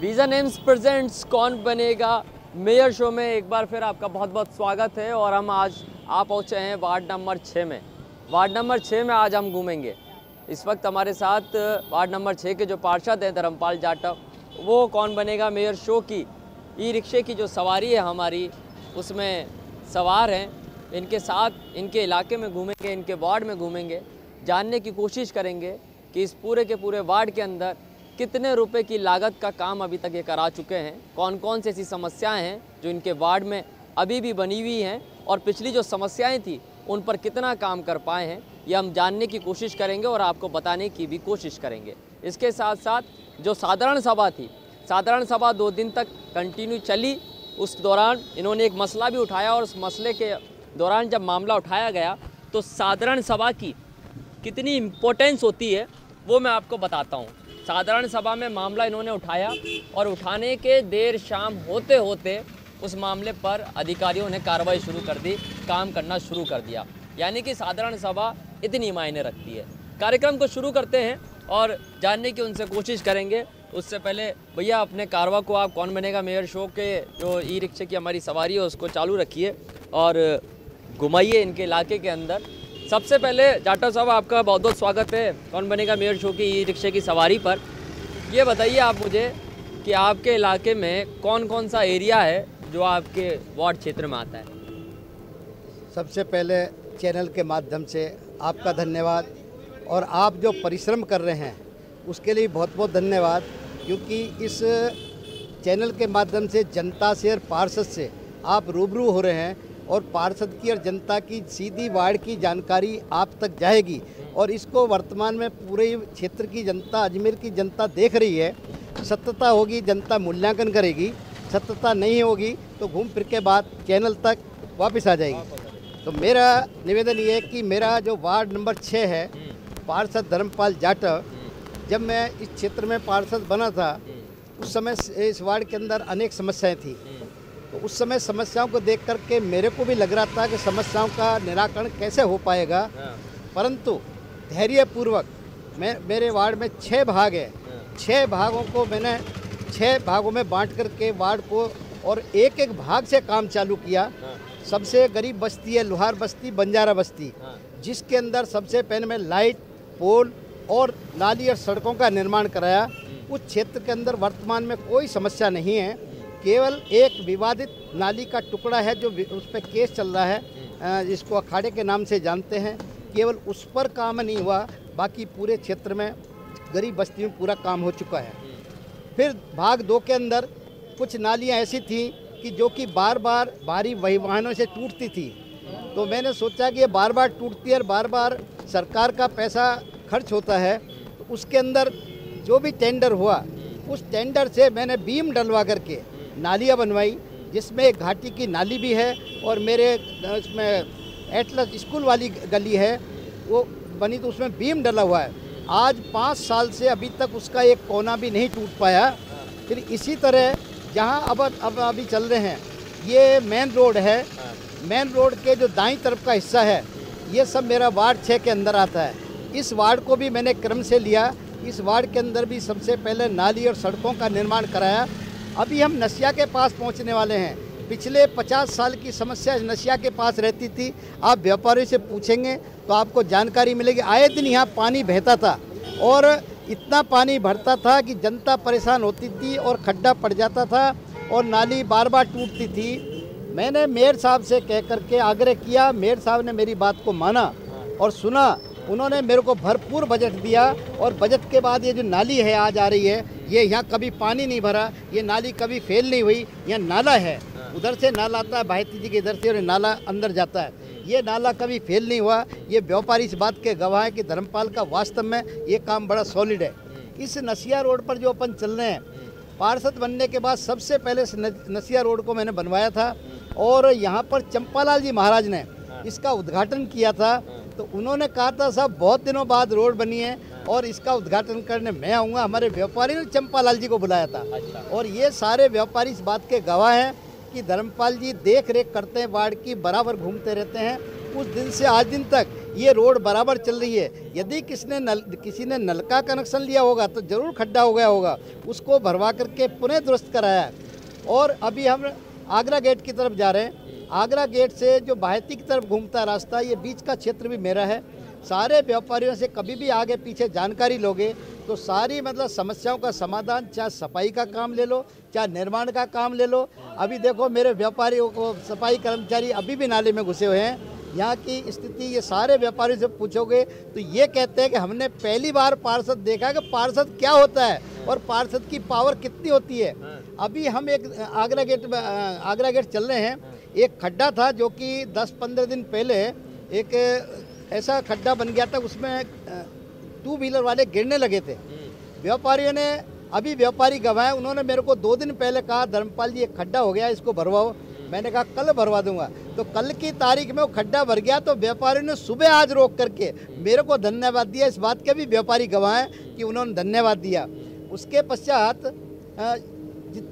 Visa names presents कौन बनेगा? Mayor show में एक बार फिर आपका बहुत बहुत स्वागत है और हम आज आ पहुँचे हैं वार्ड नंबर छः में। वार्ड नंबर छः में आज हम घूमेंगे। इस वक्त हमारे साथ वार्ड नंबर छः के जो पार्षद हैं धर्मपाल जाटव, वो कौन बनेगा मेयर शो की? ई रिक्शे की जो सवारी है हमारी, उसमें सवार हैं। इनके साथ, इनके इलाके में घूमेंगे, इनके वार्ड में घूमेंगे। जानने की कोशिश करेंगे कि इस पूरे के पूरे वार्ड के अंदर कितने रुपए की लागत का काम अभी तक ये करा चुके हैं? कौन कौन सी ऐसी समस्याएँ हैं जो इनके वार्ड में अभी भी बनी हुई हैं? और पिछली जो समस्याएँ थी, उन पर कितना काम कर पाए हैं? ये हम जानने की कोशिश करेंगे और आपको बताने की भी कोशिश करेंगे। इसके साथ साथ जो साधारण सभा थी, साधारण सभा दो दिन तक कंटिन्यू चली। उस दौरान इन्होंने एक मसला भी उठाया और उस मसले के दौरान जब मामला उठाया गया तो साधारण सभा की कितनी इम्पोर्टेंस होती है, वो मैं आपको बताता हूँ। साधारण सभा में मामला इन्होंने उठाया और उठाने के देर शाम होते होते उस मामले पर अधिकारियों ने कार्रवाई शुरू कर दी, काम करना शुरू कर दिया। यानी कि साधारण सभा इतनी मायने रखती है। कार्यक्रम को शुरू करते हैं और जानने की उनसे कोशिश करेंगे। उससे पहले, भैया, अपने कारवा को आप कौन बनेगा? मेयर शो के जो ई रिक्शे की हमारी सवारी है, उसको चालू रखिए और घुमाइए इनके इलाके के अंदर। सबसे पहले जाटव साहब, आपका बहुत बहुत स्वागत है कौन बनेगा मेयर शो की ई रिक्शे की सवारी पर। ये बताइए आप मुझे कि आपके इलाके में कौन कौन सा एरिया है जो आपके वार्ड क्षेत्र में आता है? सबसे पहले चैनल के माध्यम से आपका धन्यवाद और आप जो परिश्रम कर रहे हैं, उसके लिए बहुत बहुत धन्यवाद, क्योंकि इस चैनल के माध्यम से जनता से और पार्षद से आप रूबरू हो रहे हैं। और पार्षद की और जनता की सीधी वार्ड की जानकारी आप तक जाएगी। और इसको वर्तमान में पूरे क्षेत्र की जनता, अजमेर की जनता देख रही है। सत्यता होगी, जनता मूल्यांकन करेगी। सत्यता नहीं होगी तो घूम फिर के बाद चैनल तक वापस आ जाएगी। तो मेरा निवेदन ये है कि मेरा जो वार्ड नंबर छः है, पार्षद धर्मपाल जाटव, जब मैं इस क्षेत्र में पार्षद बना था, उस समय इस वार्ड के अंदर अनेक समस्याएँ थी। तो उस समय समस्याओं को देख करके मेरे को भी लग रहा था कि समस्याओं का निराकरण कैसे हो पाएगा। परंतु धैर्यपूर्वक मैं मेरे वार्ड में छः भाग है। छः भागों को मैंने छः भागों में बांट करके वार्ड को और एक एक भाग से काम चालू किया। सबसे गरीब बस्ती है लोहार बस्ती बंजारा बस्ती। जिसके अंदर सबसे पहले मैं लाइट पोल और नाली और सड़कों का निर्माण कराया। उस क्षेत्र के अंदर वर्तमान में कोई समस्या नहीं है। केवल एक विवादित नाली का टुकड़ा है जो उस पर केस चल रहा है। जिसको अखाड़े के नाम से जानते हैं। केवल उस पर काम नहीं हुआ, बाकी पूरे क्षेत्र में गरीब बस्ती में पूरा काम हो चुका है। फिर भाग दो के अंदर कुछ नालियाँ ऐसी थी कि जो कि बार बार भारी वही वाहनों से टूटती थी। तो मैंने सोचा कि ये बार बार टूटती है बार बार सरकार का पैसा खर्च होता है तो उसके अंदर जो भी टेंडर हुआ, उस टेंडर से मैंने बीम डलवा करके नालियाँ बनवाई, जिसमें एक घाटी की नाली भी है और मेरे इसमें एटलस स्कूल वाली गली है, वो बनी तो उसमें बीम डला हुआ है। आज पाँच साल से अभी तक उसका एक कोना भी नहीं टूट पाया। फिर इसी तरह जहाँ अब अब, अभी चल रहे हैं, ये मेन रोड है। मेन रोड के जो दाई तरफ़ का हिस्सा है, ये सब मेरा वार्ड छः के अंदर आता है। इस वार्ड को भी मैंने क्रम से लिया। इस वार्ड के अंदर भी सबसे पहले नाली और सड़कों का निर्माण कराया। अभी हम नशिया के पास पहुँचने वाले हैं। पिछले 50 साल की समस्या नशिया के पास रहती थी। आप व्यापारियों से पूछेंगे तो आपको जानकारी मिलेगी। आए दिन यहाँ पानी बहता था और इतना पानी भरता था कि जनता परेशान होती थी और खड्डा पड़ जाता था और नाली बार बार टूटती थी। मैंने मेयर साहब से कह करके आग्रह किया। मेयर साहब ने मेरी बात को माना और सुना उन्होंने मेरे को भरपूर बजट दिया और बजट के बाद ये जो नाली है, आज आ रही है, ये यहाँ कभी पानी नहीं भरा, ये नाली कभी फेल नहीं हुई, यहाँ नाला है। उधर से नाला आता है, भाईती जी के इधर से और नाला अंदर जाता है। ये नाला कभी फेल नहीं हुआ, ये व्यापारी इस बात के गवाह है कि धर्मपाल का वास्तव में ये काम बड़ा सॉलिड है। इस नसिया रोड पर जो अपन चल रहे हैं, पार्षद बनने के बाद सबसे पहले नसिया रोड को मैंने बनवाया था और यहाँ पर चंपालाल जी महाराज ने इसका उद्घाटन किया था। तो उन्होंने कहा था साहब बहुत दिनों बाद रोड बनी है और इसका उद्घाटन करने मैं आऊँगा। हमारे व्यापारी ने चंपालाल जी को बुलाया था। अच्छा। और ये सारे व्यापारी इस बात के गवाह हैं कि धर्मपाल जी देख रेख करते हैं वार्ड की बराबर घूमते रहते हैं। उस दिन से आज दिन तक ये रोड बराबर चल रही है। यदि किसने नल किसी ने नल का कनेक्शन लिया होगा तो ज़रूर खड्डा हो गया होगा। उसको भरवा करके पुनः दुरुस्त कराया। और अभी हम आगरा गेट की तरफ़ जा रहे हैं। आगरा गेट से जो बाहती की तरफ़ घूमता रास्ता, ये बीच का क्षेत्र भी मेरा है। सारे व्यापारियों से कभी भी आगे पीछे जानकारी लोगे तो सारी मतलब समस्याओं का समाधान, चाहे सफ़ाई का काम ले लो, चाहे निर्माण का काम ले लो। अभी देखो मेरे व्यापारियों को सफ़ाई कर्मचारी अभी भी नाले में घुसे हुए हैं। यहाँ की स्थिति ये सारे व्यापारियों से पूछोगे तो ये कहते हैं कि हमने पहली बार पार्षद देखा कि पार्षद क्या होता है और पार्षद की पावर कितनी होती है। अभी हम एक आगरा गेट आगरा गेट चल रहे हैं। एक खड्डा था जो कि 10-15 दिन पहले एक ऐसा खड्डा बन गया था उसमें टू व्हीलर वाले गिरने लगे थे। व्यापारियों ने अभी व्यापारी गवाए उन्होंने मेरे को दो दिन पहले कहा धर्मपाल जी एक खड्डा हो गया इसको भरवाओ। मैंने कहा कल भरवा दूँगा। तो कल की तारीख में वो खड्डा भर गया तो व्यापारियों ने सुबह आज रोक करके मेरे को धन्यवाद दिया। इस बात के भी व्यापारी गवाए कि उन्होंने धन्यवाद दिया। उसके पश्चात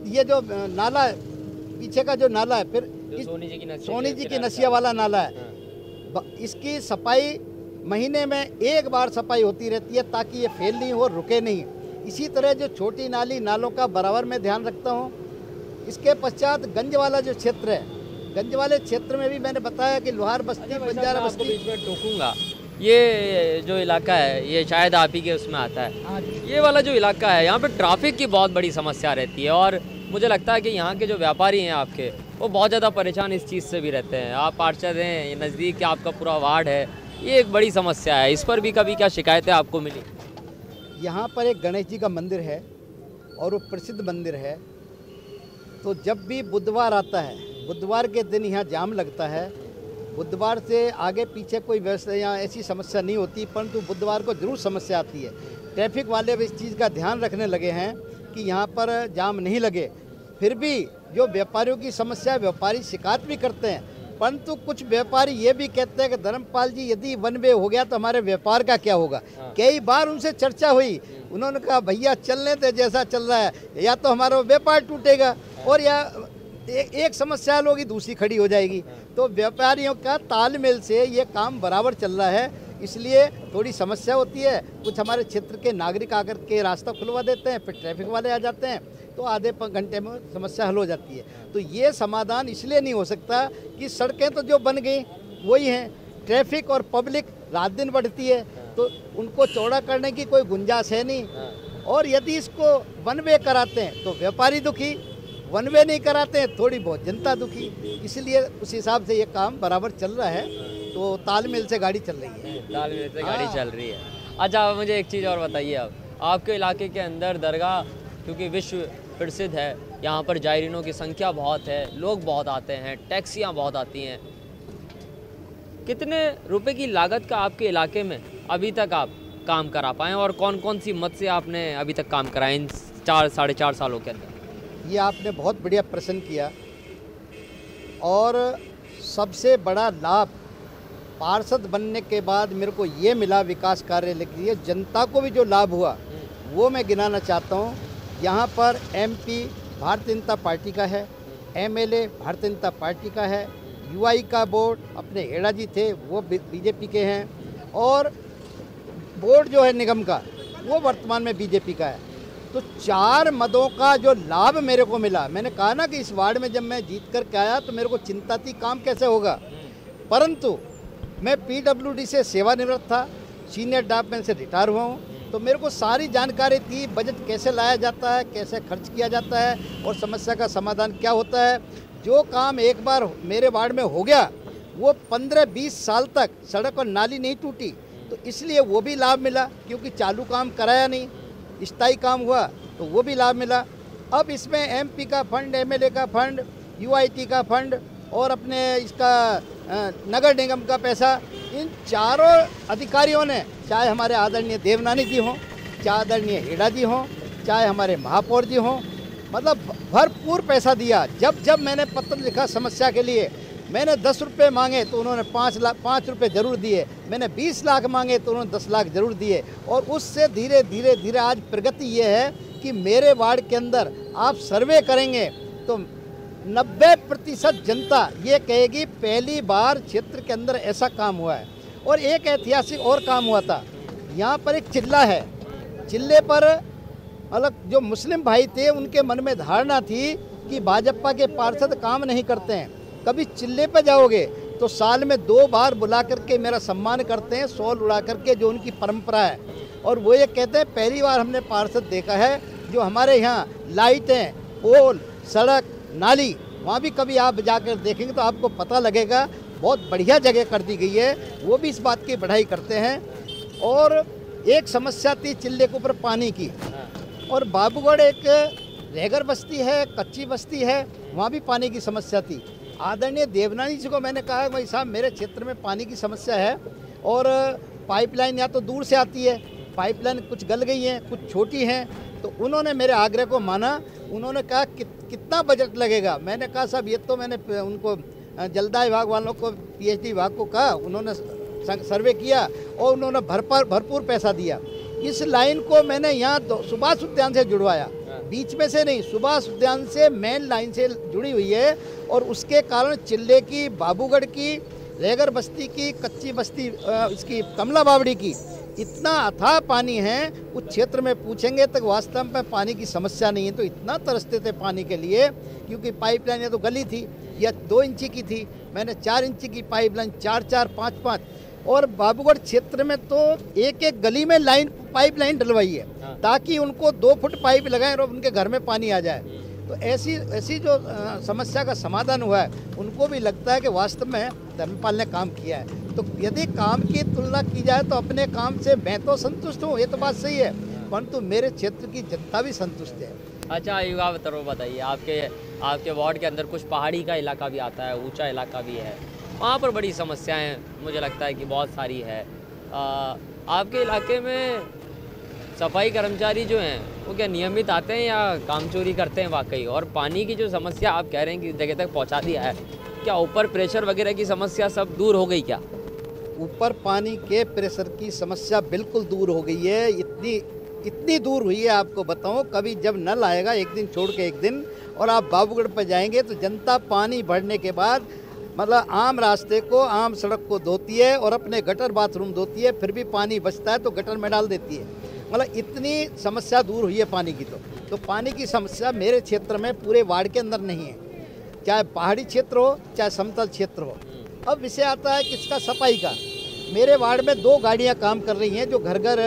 ये जो नाला पीछे का जो नाला है फिर सोनी जी की नसिया सोनी जी की नसिया वाला नाला है। इसकी सफ़ाई महीने में एक बार सफ़ाई होती रहती है ताकि ये फेल नहीं हो रुके नहीं। इसी तरह जो छोटी नाली नालों का बराबर में ध्यान रखता हूँ। इसके पश्चात गंज वाला जो क्षेत्र है गंज वाले क्षेत्र में भी मैंने बताया कि लोहार बस्ती अच्छा बंजारा बस्ती। बीच में टोकूँगा। ये जो इलाका है ये शायद आप ही के उसमें आता है। ये वाला जो इलाका है यहाँ पे ट्रैफ़िक की बहुत बड़ी समस्या रहती है और मुझे लगता है कि यहाँ के जो व्यापारी हैं आपके वो बहुत ज़्यादा परेशान इस चीज़ से भी रहते हैं। आप पार्षद हैं ये नज़दीक आपका पूरा वार्ड है ये एक बड़ी समस्या है। इस पर भी कभी क्या शिकायतें आपको मिली? यहाँ पर एक गणेश जी का मंदिर है और वो प्रसिद्ध मंदिर है। तो जब भी बुधवार आता है बुधवार के दिन यहाँ जाम लगता है। बुधवार से आगे पीछे कोई व्यवस्था यहाँ ऐसी समस्या नहीं होती परंतु बुधवार को ज़रूर समस्या आती है। ट्रैफ़िक वाले भी इस चीज़ का ध्यान रखने लगे हैं कि यहाँ पर जाम नहीं लगे। फिर भी जो व्यापारियों की समस्या व्यापारी शिकायत भी करते हैं। परंतु कुछ व्यापारी ये भी कहते हैं कि धर्मपाल जी यदि वन वे हो गया तो हमारे व्यापार का क्या होगा? हाँ। कई बार उनसे चर्चा हुई। उन्होंने कहा भैया चलने थे जैसा चल रहा है या तो हमारा व्यापार टूटेगा। और या ए, एक समस्या होगी दूसरी खड़ी हो जाएगी। हाँ। तो व्यापारियों का तालमेल से ये काम बराबर चल रहा है इसलिए थोड़ी समस्या होती है। कुछ हमारे क्षेत्र के नागरिक आकर के रास्ता खुलवा देते हैं फिर ट्रैफ़िक वाले आ जाते हैं तो आधे घंटे में समस्या हल हो जाती है। तो ये समाधान इसलिए नहीं हो सकता कि सड़कें तो जो बन गई वही हैं। ट्रैफ़िक और पब्लिक रात दिन बढ़ती है तो उनको चौड़ा करने की कोई गुंजाइश है नहीं। और यदि इसको वन वे कराते हैं तो व्यापारी दुखी वन वे नहीं कराते हैं थोड़ी बहुत जनता दुखी। इसलिए उस हिसाब से ये काम बराबर चल रहा है। तो तालमेल से गाड़ी चल रही है। तालमेल से गाड़ी हाँ। चल रही है। अच्छा मुझे एक चीज़ और बताइए आप। आपके इलाके के अंदर दरगाह क्योंकि विश्व प्रसिद्ध है यहाँ पर जायरीनों की संख्या बहुत है लोग बहुत आते हैं टैक्सियाँ बहुत आती हैं। कितने रुपए की लागत का आपके इलाके में अभी तक आप काम करा पाए? और कौन कौन सी मत से आपने अभी तक काम कराए इन चार साढ़े चार सालों के अंदर? ये आपने बहुत बढ़िया प्रश्न किया। और सबसे बड़ा लाभ पार्षद बनने के बाद मेरे को ये मिला विकास कार्य लिखिए जनता को भी जो लाभ हुआ, वो मैं गिनाना चाहता हूँ। यहाँ पर एमपी भारतीय जनता पार्टी का है एमएलए भारतीय जनता पार्टी का है यूआई का बोर्ड अपने हेड़ा जी थे, वो बीजेपी के हैं। और बोर्ड जो है निगम का, वो वर्तमान में बीजेपी का है। तो चार मदों का जो लाभ मेरे को मिला। मैंने कहा ना कि इस वार्ड में जब मैं जीत कर के आया तो मेरे को चिंता थी काम कैसे होगा? परंतु मैं पीडब्ल्यूडी से सेवानिवृत्त था सीनियर डाकमैन से रिटायर हुआ हूँ। तो मेरे को सारी जानकारी थी बजट कैसे लाया जाता है, कैसे खर्च किया जाता है और समस्या का समाधान क्या होता है। जो काम एक बार मेरे वार्ड में हो गया, वो पंद्रह बीस साल तक सड़क और नाली नहीं टूटी। तो इसलिए वो भी लाभ मिला, क्योंकि चालू काम कराया नहीं। स्थायी काम हुआ तो वो भी लाभ मिला। अब इसमें एमपी का फंड एमएलए का फंड यूआईटी का फंड और अपने इसका नगर निगम का पैसा, इन चारों अधिकारियों ने, चाहे हमारे आदरणीय देवनानी जी हों, चाहे आदरणीय हेड़ा जी हों, चाहे हमारे महापौर जी हों मतलब भरपूर पैसा दिया। जब जब मैंने पत्र लिखा समस्या के लिए मैंने दस रुपये मांगे तो उन्होंने पाँच लाख, पाँच रुपये ज़रूर दिए। मैंने बीस लाख मांगे तो उन्होंने दस लाख ज़रूर दिए। और उससे धीरे धीरे धीरे आज प्रगति ये है कि मेरे वार्ड के अंदर आप सर्वे करेंगे तो नब्बे प्रतिशत जनता ये कहेगी, पहली बार क्षेत्र के अंदर ऐसा काम हुआ है। और एक ऐतिहासिक और काम हुआ था। यहाँ पर एक चिल्ला है। चिल्ले पर अलग जो मुस्लिम भाई थे, उनके मन में धारणा थी कि भाजपा के पार्षद काम नहीं करते हैं। कभी चिल्ले पर जाओगे तो साल में दो बार बुला करके मेरा सम्मान करते हैं सॉल उड़ा करके जो उनकी परंपरा है। और वो ये कहते हैं, पहली बार हमने पार्षद देखा है, जो हमारे यहाँ लाइटें, पोल, सड़क, नाली, वहाँ भी कभी आप जाकर देखेंगे तो आपको पता लगेगा, बहुत बढ़िया जगह कर दी गई है, वो भी इस बात की बढ़ाई करते हैं। और एक समस्या थी चिल्ले के ऊपर पानी की। और बाबूगढ़ एक रेगर बस्ती है, कच्ची बस्ती है, वहाँ भी पानी की समस्या थी। आदरणीय देवनानी जी को मैंने कहा भाई साहब मेरे क्षेत्र में पानी की समस्या है और पाइपलाइन या तो दूर से आती है। पाइपलाइन कुछ गल गई हैं कुछ छोटी हैं। तो उन्होंने मेरे आग्रह को माना। उन्होंने कहा कि, कितना बजट लगेगा? मैंने कहा साहब ये तो मैंने उनको जलदाय विभाग वालों को पीएचडी विभाग को कहा। उन्होंने सर्वे किया और उन्होंने भरपूर भरपूर पैसा दिया। इस लाइन को मैंने यहाँ सुभाष उद्यान से जुड़वाया। बीच में से नहीं, सुभाष उद्यान से मेन लाइन से जुड़ी हुई है और उसके कारण चिल्ले की, बाबूगढ़ की, रेगर बस्ती की, कच्ची बस्ती इसकी, कमला बावड़ी की इतना अथाह पानी है, उस क्षेत्र में पूछेंगे तक वास्तव में पानी की समस्या नहीं है। तो इतना तरसते थे पानी के लिए क्योंकि पाइपलाइन या तो गली थी या दो इंची की थी। मैंने चार इंची की पाइपलाइन चार चार, पाँच पाँच। और बाबूगढ़ क्षेत्र में तो एक एक गली में लाइन पाइप लाइन डलवाई है हाँ। ताकि उनको दो फुट पाइप लगाएँ और उनके घर में पानी आ जाए। तो ऐसी ऐसी जो समस्या का समाधान हुआ है उनको भी लगता है कि वास्तव में धर्मपाल ने काम किया है। तो यदि काम की तुलना की जाए तो अपने काम से मैं तो संतुष्ट हूँ ये तो बात सही है परंतु मेरे क्षेत्र की जनता भी संतुष्ट है। अच्छा युवा बताइए आपके आपके वार्ड के अंदर कुछ पहाड़ी का इलाका भी आता है ऊँचा इलाका भी है। वहाँ पर बड़ी समस्याएँ मुझे लगता है कि बहुत सारी है। आ, आपके इलाके में सफ़ाई कर्मचारी जो हैं वो क्या नियमित आते हैं या काम चोरी करते हैं वाकई? और पानी की जो समस्या आप कह रहे हैं कि जगह तक पहुँचा दिया है क्या ऊपर प्रेशर वगैरह की समस्या सब दूर हो गई क्या? ऊपर पानी के प्रेशर की समस्या बिल्कुल दूर हो गई है। इतनी इतनी दूर हुई है आपको बताऊँ कभी जब नल आएगा एक दिन छोड़ के एक दिन और आप बाबूगढ़ पर जाएँगे तो जनता पानी भरने के बाद मतलब आम रास्ते को, आम सड़क को धोती है और अपने गटर बाथरूम धोती है, फिर भी पानी बचता है तो गटर में डाल देती है। मतलब इतनी समस्या दूर हुई है पानी की तो। तो पानी की समस्या मेरे क्षेत्र में पूरे वार्ड के अंदर नहीं है। चाहे पहाड़ी क्षेत्र हो, चाहे समतल क्षेत्र हो। अब विषय आता है किसका, सफ़ाई का। मेरे वार्ड में दो गाड़ियाँ काम कर रही हैं जो घर घर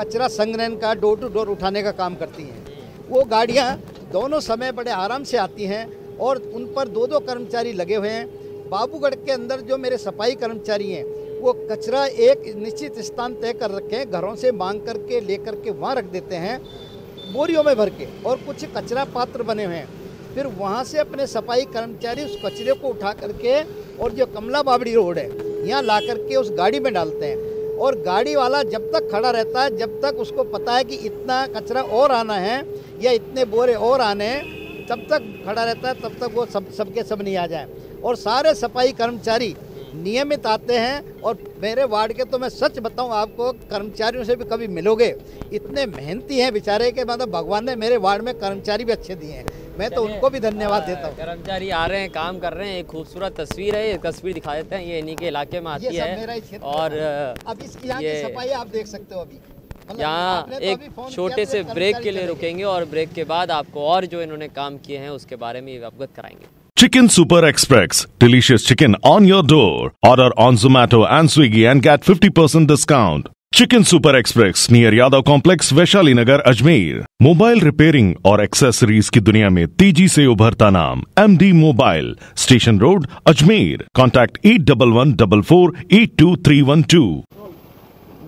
कचरा संग्रहण का डोर टू डोर उठाने का काम करती हैं। वो गाड़ियाँ दोनों समय बड़े आराम से आती हैं और उन पर दो दो कर्मचारी लगे हुए हैं। बाबूगढ़ के अंदर जो मेरे सफ़ाई कर्मचारी हैं, वो कचरा एक निश्चित स्थान तय कर रखे हैं, घरों से मांग करके, लेकर के वहाँ रख देते हैं, बोरियों में भर के और कुछ कचरा पात्र बने हुए हैं। फिर वहाँ से अपने सफ़ाई कर्मचारी उस कचरे को उठा करके और जो कमला बाबड़ी रोड है, यहाँ ला करके उस गाड़ी में डालते हैं। और गाड़ी वाला जब तक खड़ा रहता है, जब तक उसको पता है कि इतना कचरा और आना है या इतने बोरे और आने हैं, तब तक खड़ा रहता है, तब तक वो सब, सबके सब नहीं आ जाए। और सारे सफ़ाई कर्मचारी नियमित आते हैं और मेरे वार्ड के तो मैं सच बताऊँ आपको कर्मचारियों से भी कभी मिलोगे इतने मेहनती हैं बेचारे के मतलब भगवान ने मेरे वार्ड में कर्मचारी भी अच्छे दिए हैं। मैं तो उनको भी धन्यवाद देता हूँ। कर्मचारी आ रहे हैं काम कर रहे हैं एक खूबसूरत तस्वीर है ये तस्वीर दिखा देते हैं ये इन्हीं के इलाके में आती है। और अब इसकी सफ़ाई आप देख सकते हो अभी। मतलब यहाँ तो एक छोटे से ब्रेक के लिए रुकेंगे और ब्रेक के बाद आपको और जो इन्होंने काम किए हैं उसके बारे में अवगत कराएँगे। Chicken Super Express. Delicious chicken on your door. Order on Zomato and Swiggy and get 50% discount. Chicken super express near Yadav complex Vaishali Nagar Ajmer mobile repairing और एक्सेसरीज की दुनिया में तेज़ी से उभरता नाम M D mobile station road Ajmer contact at double one double four eight two three one two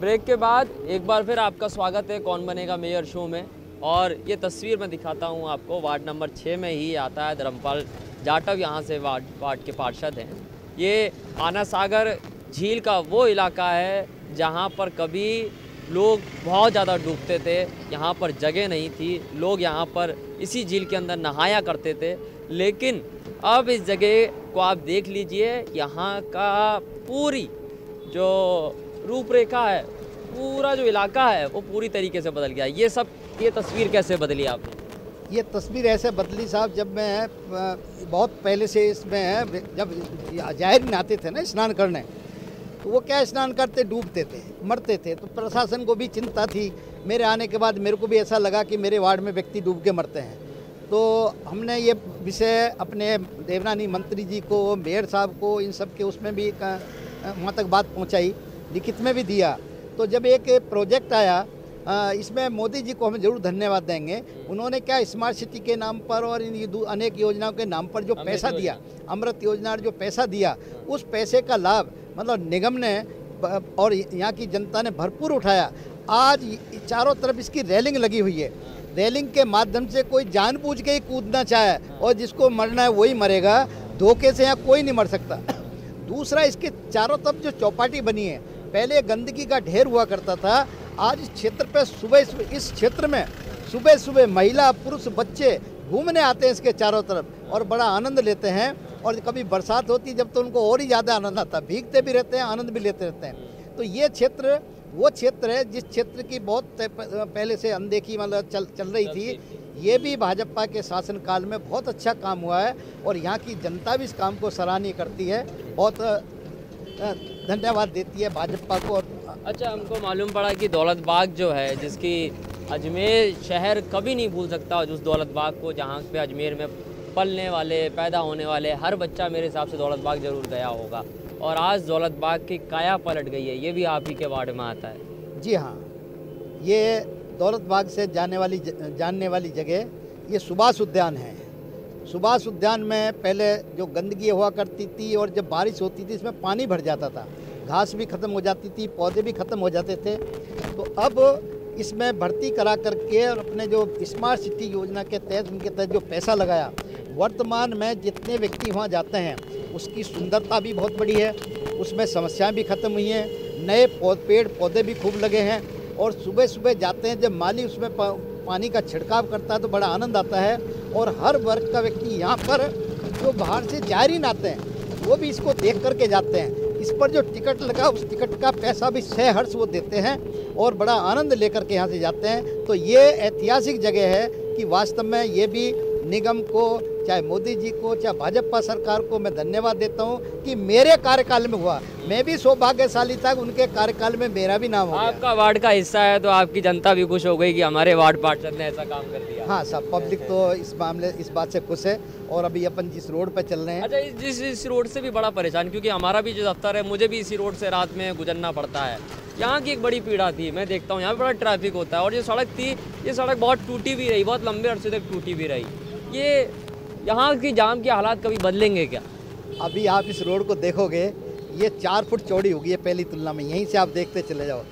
break के बाद एक बार फिर आपका स्वागत है कौन बनेगा मेयर शो में और ये तस्वीर मैं दिखाता हूँ आपको, वार्ड नंबर छः में ही आता है धर्मपाल जाटव यहाँ से वार्ड वार्ड के पार्षद हैं। ये आना सागर झील का वो इलाका है जहाँ पर कभी लोग बहुत ज़्यादा डूबते थे, यहाँ पर जगह नहीं थी, लोग यहाँ पर इसी झील के अंदर नहाया करते थे। लेकिन अब इस जगह को आप देख लीजिए, यहाँ का पूरी जो रूपरेखा है, पूरा जो इलाका है, वो पूरी तरीके से बदल गया। ये सब, ये तस्वीर कैसे बदली आपने? ये तस्वीर ऐसे बदली साहब, जब मैं बहुत पहले से इसमें जब ज़ाहिर में आते थे ना स्नान करने तो वो क्या स्नान करते, डूबते थे, मरते थे तो प्रशासन को भी चिंता थी। मेरे आने के बाद मेरे को भी ऐसा लगा कि मेरे वार्ड में व्यक्ति डूब के मरते हैं। तो हमने ये विषय अपने देवनानी मंत्री जी को, मेयर साहब को, इन सब के उसमें भी वहाँ तक बात पहुँचाई, लिखित में भी दिया। तो जब एक प्रोजेक्ट आया इसमें मोदी जी को हम ज़रूर धन्यवाद देंगे। उन्होंने क्या स्मार्ट सिटी के नाम पर और इन अनेक योजनाओं के नाम पर जो पैसा दिया अमृत योजना जो पैसा दिया उस पैसे का लाभ मतलब निगम ने और यहाँ की जनता ने भरपूर उठाया। आज चारों तरफ़ इसकी रेलिंग लगी हुई है। रेलिंग के माध्यम से कोई जानबूझ के ही कूदना चाहे और जिसको मरना है वही मरेगा। धोखे से यहाँ कोई नहीं मर सकता। दूसरा इसके चारों तरफ़ जो चौपाटी बनी है पहले गंदगी का ढेर हुआ करता था, आज इस क्षेत्र पे सुबह इस क्षेत्र में सुबह सुबह महिला, पुरुष, बच्चे घूमने आते हैं इसके चारों तरफ़ और बड़ा आनंद लेते हैं और कभी बरसात होती है, जब तो उनको और ही ज़्यादा आनंद आता है। भीगते भी रहते हैं, आनंद भी लेते रहते हैं। तो ये क्षेत्र, वो क्षेत्र है जिस क्षेत्र की बहुत पहले से अनदेखी मतलब चल चल रही थी। ये भी भाजपा के शासनकाल में बहुत अच्छा काम हुआ है और यहाँ की जनता भी इस काम को सराहनीय करती है। बहुत धन्यवाद देती है भाजपा को और अच्छा हमको मालूम पड़ा कि दौलत बाग जो है जिसकी अजमेर शहर कभी नहीं भूल सकता उस दौलत बाग को जहाँ पे अजमेर में पलने वाले पैदा होने वाले हर बच्चा मेरे हिसाब से दौलत बाग ज़रूर गया होगा। और आज दौलत बाग की काया पलट गई है ये भी आप ही के वार्ड में आता है। जी हाँ ये दौलत बाग से जाने वाली जानने वाली जगह ये सुभाष उद्यान है। सुभाष उद्यान में पहले जो गंदगी हुआ करती थी और जब बारिश होती थी, इसमें पानी भर जाता था। घास भी ख़त्म हो जाती थी, पौधे भी ख़त्म हो जाते थे। तो अब इसमें भर्ती करा करके और अपने जो स्मार्ट सिटी योजना के तहत, उनके तहत जो पैसा लगाया, वर्तमान में जितने व्यक्ति वहाँ जाते हैं, उसकी सुंदरता भी बहुत बड़ी है। उसमें समस्याएँ भी खत्म हुई हैं। नए पेड़ पौधे भी खूब लगे हैं और सुबह सुबह जाते हैं, जब माली उसमें पानी का छिड़काव करता है तो बड़ा आनंद आता है। और हर वर्ग का व्यक्ति यहाँ पर जो बाहर से जायरीन आते हैं, वो भी इसको देख करके जाते हैं। इस पर जो टिकट लगा, उस टिकट का पैसा भी सहर्ष हर्ष वो देते हैं और बड़ा आनंद लेकर के यहाँ से जाते हैं। तो ये ऐतिहासिक जगह है कि वास्तव में ये भी निगम को चाहे मोदी जी को चाहे भाजपा सरकार को मैं धन्यवाद देता हूँ कि मेरे कार्यकाल में हुआ। मैं भी सौभाग्यशाली था उनके कार्यकाल में मेरा भी नाम हो गया। आपका वार्ड का हिस्सा है तो आपकी जनता भी खुश हो गई कि हमारे वार्ड पार्षद ने ऐसा काम कर दिया। हाँ सब पब्लिक तो इस मामले इस बात से खुश है और अभी अपन जिस रोड पर चल रहे हैं। अच्छा जिस इस रोड से भी बड़ा परेशान क्योंकि हमारा भी जो दफ्तर है मुझे भी इसी रोड से रात में गुजरना पड़ता है। यहाँ की एक बड़ी पीड़ा थी मैं देखता हूँ यहाँ पे बड़ा ट्रैफ़िक होता है और ये सड़क थी ये सड़क बहुत टूटी भी रही बहुत लंबे अरसे तक टूटी भी रही। ये यहाँ की जाम के हालात कभी बदलेंगे क्या? अभी आप इस रोड को देखोगे ये चार फुट चौड़ी होगी है पहली तुलना में। यहीं से आप देखते चले जाओ।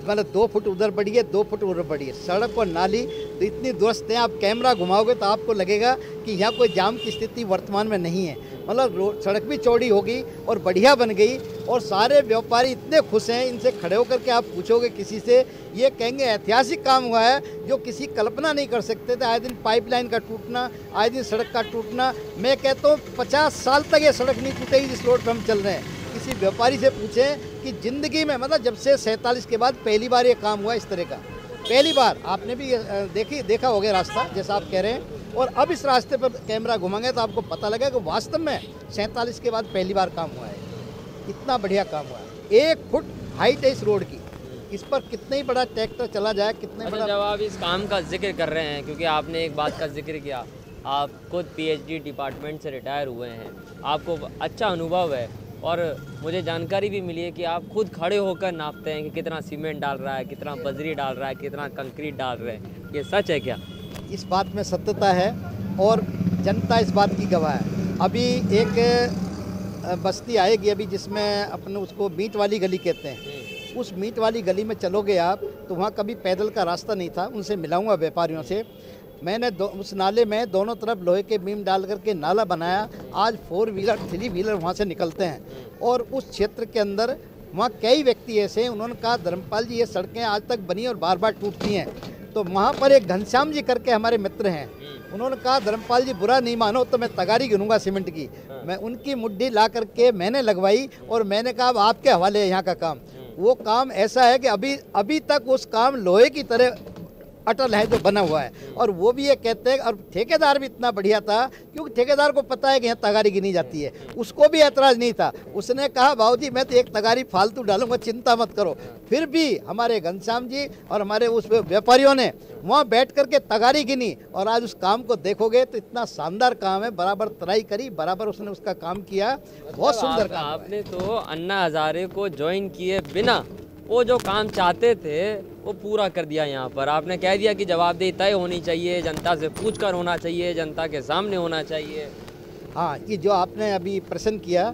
मतलब दो फुट उधर बढ़ी है दो फुट उधर बढ़ी है। सड़क और नाली तो इतनी दुरुस्त है आप कैमरा घुमाओगे तो आपको लगेगा कि यहाँ कोई जाम की स्थिति वर्तमान में नहीं है। मतलब सड़क भी चौड़ी होगी और बढ़िया बन गई और सारे व्यापारी इतने खुश हैं, इनसे खड़े होकर के आप पूछोगे किसी से, ये कहेंगे ऐतिहासिक काम हुआ है जो किसी कल्पना नहीं कर सकते थे, आए दिन पाइपलाइन का टूटना, आए दिन सड़क का टूटना, मैं कहता हूँ पचास साल तक ये सड़क नहीं टूटेगी जिस रोड पर हम चल रहे हैं। किसी व्यापारी से पूछें कि ज़िंदगी में मतलब जब से सैंतालीस के बाद पहली बार ये काम हुआ इस तरह का, पहली बार, आपने भी देखी, देखा हो गया रास्ता, जैसा आप कह रहे हैं। और अब इस रास्ते पर कैमरा घुमाएँगे तो आपको पता लगेगा कि वास्तव में सैंतालीस के बाद पहली बार काम हुआ है। इतना बढ़िया काम हुआ है। एक फुट हाइट है इस रोड की। इस पर कितना ही बड़ा ट्रैक्टर चला जाए कितने अच्छा बड़ा जब आप इस काम का ज़िक्र कर रहे हैं क्योंकि आपने एक बात का ज़िक्र किया आप खुद पीएचडी डिपार्टमेंट से रिटायर हुए हैं। आपको अच्छा अनुभव है और मुझे जानकारी भी मिली है कि आप खुद खड़े होकर नापते हैं कि कितना सीमेंट डाल रहा है कितना बजरी डाल रहा है कितना कंक्रीट डाल रहे हैं। ये सच है क्या? इस बात में सत्यता है और जनता इस बात की गवाह है। अभी एक बस्ती आएगी अभी जिसमें अपने उसको मीट वाली गली कहते हैं। उस मीट वाली गली में चलोगे आप तो वहाँ कभी पैदल का रास्ता नहीं था उनसे मिलाऊँगा व्यापारियों से। मैंने दो, उस नाले में दोनों तरफ़ लोहे के बीम डाल करके नाला बनाया। आज फोर व्हीलर थ्री व्हीलर वहाँ से निकलते हैं। और उस क्षेत्र के अंदर वहाँ कई व्यक्ति ऐसे हैं उन्होंने कहा धर्मपाल जी ये सड़कें आज तक बनी और बार बार टूटती हैं। तो वहाँ पर एक घनश्याम जी करके हमारे मित्र हैं। उन्होंने कहा धर्मपाल जी बुरा नहीं मानो तो मैं तगारी गिनूँगा सीमेंट की। मैं उनकी मुड्ढी ला करके मैंने लगवाई और मैंने कहा अब आपके हवाले है यहाँ का काम। वो काम ऐसा है कि अभी अभी तक उस काम लोहे की तरह अटल है जो बना हुआ है। और वो भी ये कहते हैं और ठेकेदार भी इतना बढ़िया था क्योंकि ठेकेदार को पता है कि यहाँ तगारी गिनी जाती है। उसको भी ऐतराज़ नहीं था। उसने कहा भाजी मैं तो एक तगारी फालतू डालूँगा चिंता मत करो। फिर भी हमारे घनश्याम जी और हमारे उस व्यापारियों ने वहाँ बैठ करके तगारी गिनी और आज उस काम को देखोगे तो इतना शानदार काम है। बराबर तराई करी बराबर उसने उसका काम किया। बहुत सुंदर आप, काम आपने तो अन्ना हजारे को ज्वाइन किए बिना वो जो काम चाहते थे, वो पूरा कर दिया यहाँ पर। आपने कह दिया कि जवाबदेही तय होनी चाहिए, जनता से पूछ कर होना चाहिए, जनता के सामने होना चाहिए। हाँ ये जो आपने अभी प्रश्न किया,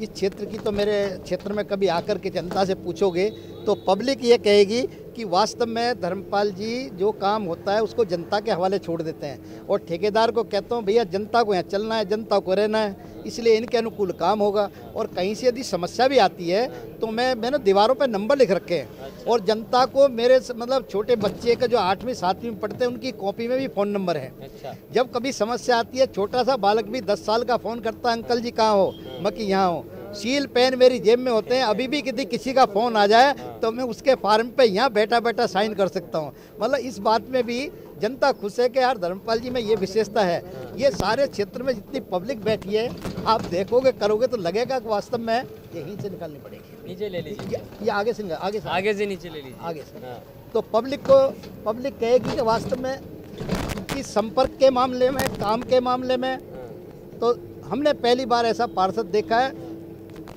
इस क्षेत्र की तो मेरे क्षेत्र में कभी आकर के जनता से पूछोगे तो पब्लिक ये कहेगी कि वास्तव में धर्मपाल जी जो काम होता है उसको जनता के हवाले छोड़ देते हैं। और ठेकेदार को कहता हूँ भैया जनता को यहाँ चलना है जनता को रहना है। इसलिए इनके अनुकूल काम होगा। और कहीं से यदि समस्या भी आती है तो मैं मैंने दीवारों पर नंबर लिख रखे हैं। और जनता को मेरे मतलब छोटे बच्चे का जो आठवीं सातवीं में पढ़ते हैं उनकी कॉपी में भी फ़ोन नंबर है। अच्छा। जब कभी समस्या आती है छोटा सा बालक भी दस साल का फ़ोन करता है अंकल जी कहाँ हो? मैं कि यहाँ हो। सील पेन मेरी जेब में होते हैं। अभी भी यदि किसी का फ़ोन आ जाए तो मैं उसके फार्म पे यहाँ बैठा बैठा साइन कर सकता हूँ। मतलब इस बात में भी जनता खुश है कि यार धर्मपाल जी में ये विशेषता है। ये सारे क्षेत्र में जितनी पब्लिक बैठी है आप देखोगे करोगे तो लगेगा कि वास्तव में यहीं से निकालनी पड़ेगी। नीचे ले लीजिए। ये, ये आगे से आगे से। आगे से नीचे ले लीजिए। आगे से। हाँ। तो पब्लिक को पब्लिक कहेगी कि वास्तव में कि संपर्क के मामले में काम के मामले में। तो हमने पहली बार ऐसा पार्षद देखा है।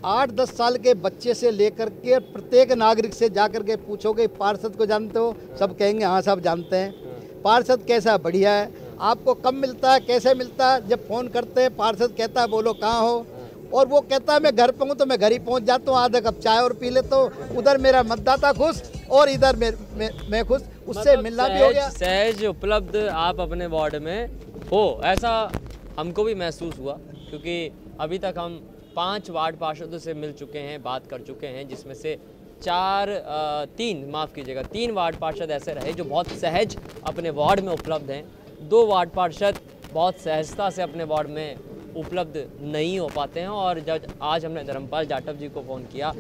आठ दस साल के बच्चे से लेकर के प्रत्येक नागरिक से जाकर के पूछोगे पार्षद को जानते हो? सब कहेंगे हाँ सब जानते हैं। पार्षद कैसा बढ़िया है। आपको कम मिलता है? कैसे मिलता है? जब फ़ोन करते हैं पार्षद कहता है बोलो कहाँ हो? और वो कहता है मैं घर पे हूँ तो मैं घर ही पहुँच जाता हूँ। आधा कप चाय और पी लेता हूँ। उधर मेरा मतदाता खुश और इधर मैं मैं, मैं खुश। उससे मतलब मिलना भी हो गया। सहज उपलब्ध आप अपने वार्ड में हो। ऐसा हमको भी महसूस हुआ क्योंकि अभी तक हम पाँच वार्ड पार्षदों से मिल चुके हैं, बात कर चुके हैं, जिसमें से चार तीन, माफ़ कीजिएगा, तीन वार्ड पार्षद ऐसे रहे जो बहुत सहज अपने वार्ड में उपलब्ध हैं। दो वार्ड पार्षद बहुत सहजता से अपने वार्ड में उपलब्ध नहीं हो पाते हैं और जब आज हमने धर्मपाल जाटव जी को फ़ोन किया।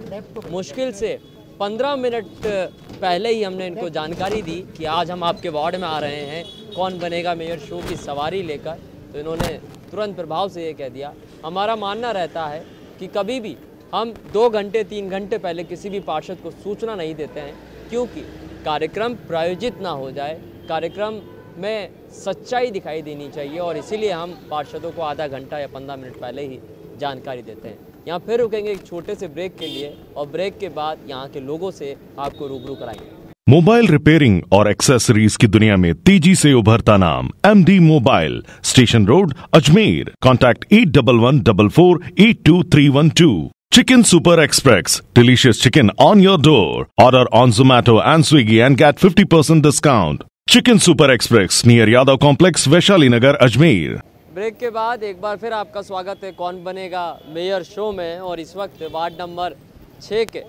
मुश्किल से पंद्रह मिनट पहले ही हमने इनको जानकारी दी कि आज हम आपके वार्ड में आ रहे हैं, कौन बनेगा मेयर, शो की सवारी लेकर। तो इन्होंने तुरंत प्रभाव से ये कह दिया। हमारा मानना रहता है कि कभी भी हम दो घंटे, तीन घंटे पहले किसी भी पार्षद को सूचना नहीं देते हैं, क्योंकि कार्यक्रम प्रायोजित ना हो जाए, कार्यक्रम में सच्चाई दिखाई देनी चाहिए और इसीलिए हम पार्षदों को आधा घंटा या पंद्रह मिनट पहले ही जानकारी देते हैं। यहाँ फिर रुकेंगे एक छोटे से ब्रेक के लिए और ब्रेक के बाद यहाँ के लोगों से आपको रूबरू कराएँगे। मोबाइल रिपेयरिंग और एक्सेसरीज की दुनिया में तेज़ी से उभरता नाम M D mobile station road Ajmer. Contact at double one double four eight two three one two chicken super express delicious chicken on your door order on Zomato and Swiggy and get fifty percent discount chicken super express near Yadav complex Vaishali Nagar Ajmer. Break के बाद एक बार फिर आपका स्वागत है। कौन बनेगा? Mayor show में और इस वक्त वार्ड नंबर छह के।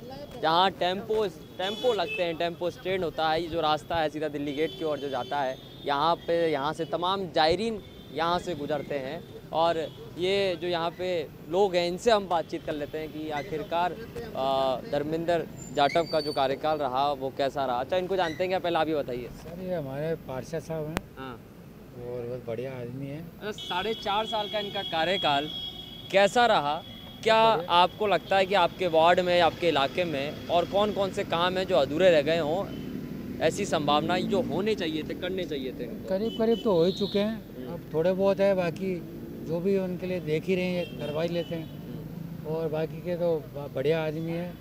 जहाँ टेंपो टेंपो लगते हैं टेंपो स्टैंड होता है ये जो रास्ता है सीधा दिल्ली गेट की ओर जो जाता है यहाँ पे यहाँ से तमाम जायरीन यहाँ से गुजरते हैं और ये जो यहाँ पे लोग हैं इनसे हम बातचीत कर लेते हैं कि आखिरकार धर्मेंद्र जाटव का जो कार्यकाल रहा वो कैसा रहा? अच्छा इनको जानते हैं क्या? पहले आप ही बताइए। सर ये हमारे पार्षद साहब हैं। हाँ। और बहुत बढ़िया आदमी है। साढ़े चार साल का इनका कार्यकाल कैसा रहा? क्या आपको लगता है कि आपके वार्ड में आपके इलाके में और कौन कौन से काम हैं जो अधूरे रह गए हों? ऐसी संभावना जो होने चाहिए थे करने चाहिए थे। करीब करीब तो हो ही चुके हैं। अब थोड़े बहुत है बाकी जो भी उनके लिए देख ही रहे हैं करवा ही लेते हैं। और बाकी के तो बढ़िया आदमी है।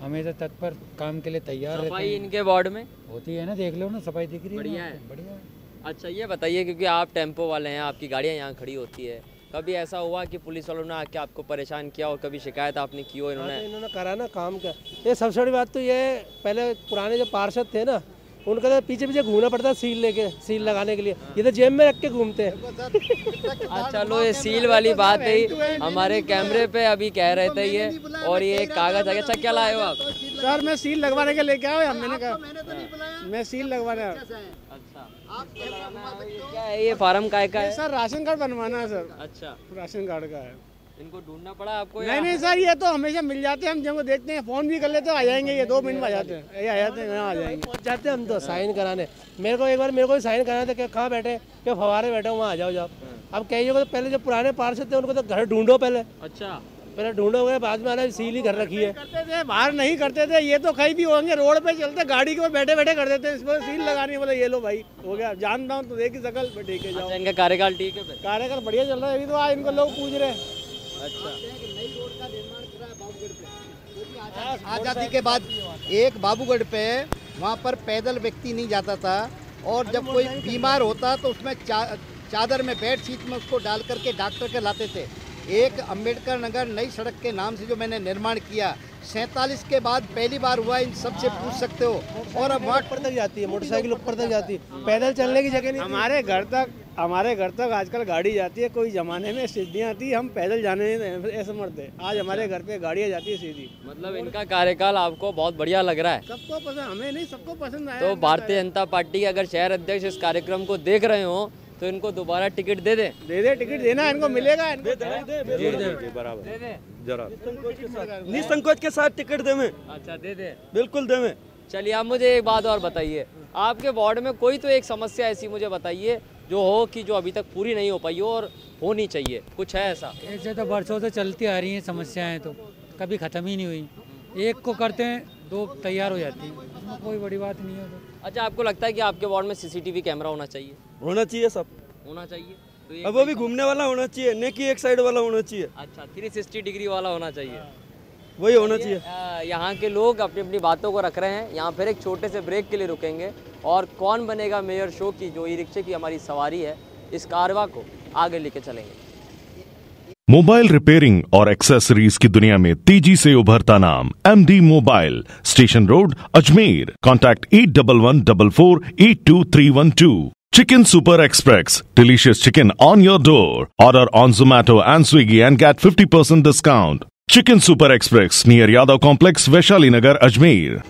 हमेशा तत्पर काम के लिए तैयार रहते सफ़ाई इनके वार्ड में? होती है ना देख लो ना सफ़ाई दिख रही है बढ़िया है। बढ़िया है। अच्छा ये बताइए क्योंकि आप टेंपो वाले हैं आपकी गाड़ियाँ यहाँ खड़ी होती है कभी ऐसा हुआ कि पुलिस वालों ने आके आपको परेशान किया और कभी शिकायत आपने की हो हाँ, इन्होंने तो इन्होंने करा ना काम का ये सबसे बड़ी बात तो ये पहले पुराने जो पार्षद थे ना उनका तो पीछे पीछे घूमना पड़ता है सील लेके सील लगाने के लिए। ये तो जेब में रख के घूमते हैं। हाँ चलो ये सील वाली बात है। हमारे कैमरे पे अभी कह रहे थे ये और ये कागज़ है अच्छा क्या लाए हो आप? सर मैं सील लगवाने के लेके आया मैंने कहा मैं सील लगवाने। अच्छा। क्या है ये फार्म काय का है? सर राशन कार्ड बनवाना है सर। अच्छा। राशन कार्ड का है। इनको ढूंढना पड़ा आपको नहीं नहीं सर ये तो हमेशा मिल जाते हैं हम जब देखते हैं फ़ोन भी कर लेते हैं आ जाएँगे ये दो मिनट में आ जाते हैं। ये आ जाते हैं यहाँ आ जाएँगे। पहुँच जाते हैं हम तो साइन कराने। मेरे को एक बार मेरे को साइन कराना था कि कहाँ बैठे कि फवारे बैठे वहाँ आ जाओ जाओ। अब कई जगह तो पहले जो पुराने पार्षद थे उनको तो घर ढूंढो पहले। अच्छा। पहले ढूंढोगे बाद में आना सील ही घर रखी है। करते थे बाहर नहीं करते थे ये तो कहीं भी होंगे रोड पे चलते गाड़ी के ऊपर बैठे बैठे कर देते इस पर सील लगानी बोले ये लो भाई हो गया जानता हूँ तो देखी सकल ठीक है जाओ। अच्छा इनका कार्यकाल ठीक है कार्यकाल बढ़िया चल रहा है अभी तो आज इनको लोग पूछ रहे हैं। अच्छा। आज़ादी के बाद एक बाबूगढ़ पे वहाँ पर पैदल व्यक्ति नहीं जाता था और जब कोई बीमार होता तो उसमें चा, चादर में बेड शीट में उसको डाल करके डॉक्टर के लाते थे। एक अंबेडकर नगर नई सड़क के नाम से जो मैंने निर्माण किया सैंतालीस के बाद पहली बार हुआ इन सबसे पूछ सकते हो। और अब वहाँ ऊपर तक जाती है मोटरसाइकिल ऊपर तक जाती है। पैदल चलने की जगह नहीं हमारे घर तक हमारे घर तक आजकल गाड़ी जाती है कोई जमाने में सीढ़ियाँ थी हम पैदल जाने नहीं ऐसे मरते आज हमारे घर पे गाड़ियाँ जाती है सीधी। मतलब इनका कार्यकाल आपको बहुत बढ़िया लग रहा है। सबको पसंद हमें नहीं सबको पसंद आया तो भारतीय जनता पार्टी के अगर शहर अध्यक्ष इस कार्यक्रम को देख रहे हो तो इनको दोबारा टिकट दे दें। दे दे टिकट देना इनको मिलेगा इनको। दे दें निसंकोच के साथ। टिकट देवे अच्छा दे दें। बिल्कुल देवे चलिए आप मुझे एक बात और बताइए। आपके वार्ड में कोई तो एक समस्या ऐसी मुझे बताइए जो हो कि जो अभी तक पूरी नहीं हो पाई हो और होनी चाहिए। कुछ है ऐसा? ऐसे तो वर्षों से चलती आ रही हैं समस्याएँ तो कभी ख़त्म ही नहीं हुई। एक को करते हैं दो तैयार हो जाती हैं। कोई बड़ी बात नहीं है तो। अच्छा आपको लगता है कि आपके वार्ड में सीसीटीवी कैमरा होना चाहिए? होना चाहिए सब। होना चाहिए। तो अब वो भी घूमने वाला होना चाहिए न कि एक साइड वाला होना चाहिए। अच्छा थ्री सिक्सटी डिग्री वाला होना चाहिए। वही होना चाहिए। यहाँ के लोग अपनी अपनी बातों को रख रहे हैं। यहाँ फिर एक छोटे से ब्रेक के लिए रुकेंगे। और कौन बनेगा मेयर शो की जो ई रिक्शे की हमारी सवारी है इस कारवा को आगे लेके चलेंगे। मोबाइल रिपेयरिंग और एक्सेसरीज की दुनिया में तेज़ी से उभरता नाम M D mobile station road Ajmer. Contact at double one double four eight two three one two chicken super express delicious chicken on your door Order on Zomato and Swiggy and get 50% discount. Chicken Super Express near Yadav Complex, Vaishali Nagar, Ajmer.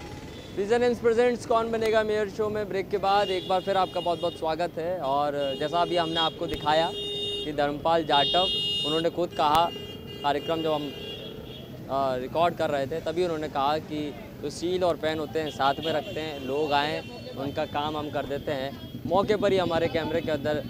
Region aims presents कौन बनेगा mayor show में break के बाद। एक बार फिर आपका बहुत बहुत स्वागत है। और जैसा अभी हमने आपको दिखाया कि धर्मपाल जाटव उन्होंने खुद कहा कार्यक्रम जब हम रिकॉर्ड कर रहे थे तभी उन्होंने कहा कि जो सील और पेन होते हैं साथ में रखते हैं लोग आएँ उनका काम हम कर देते हैं। मौके पर ही हमारे कैमरे के अंदर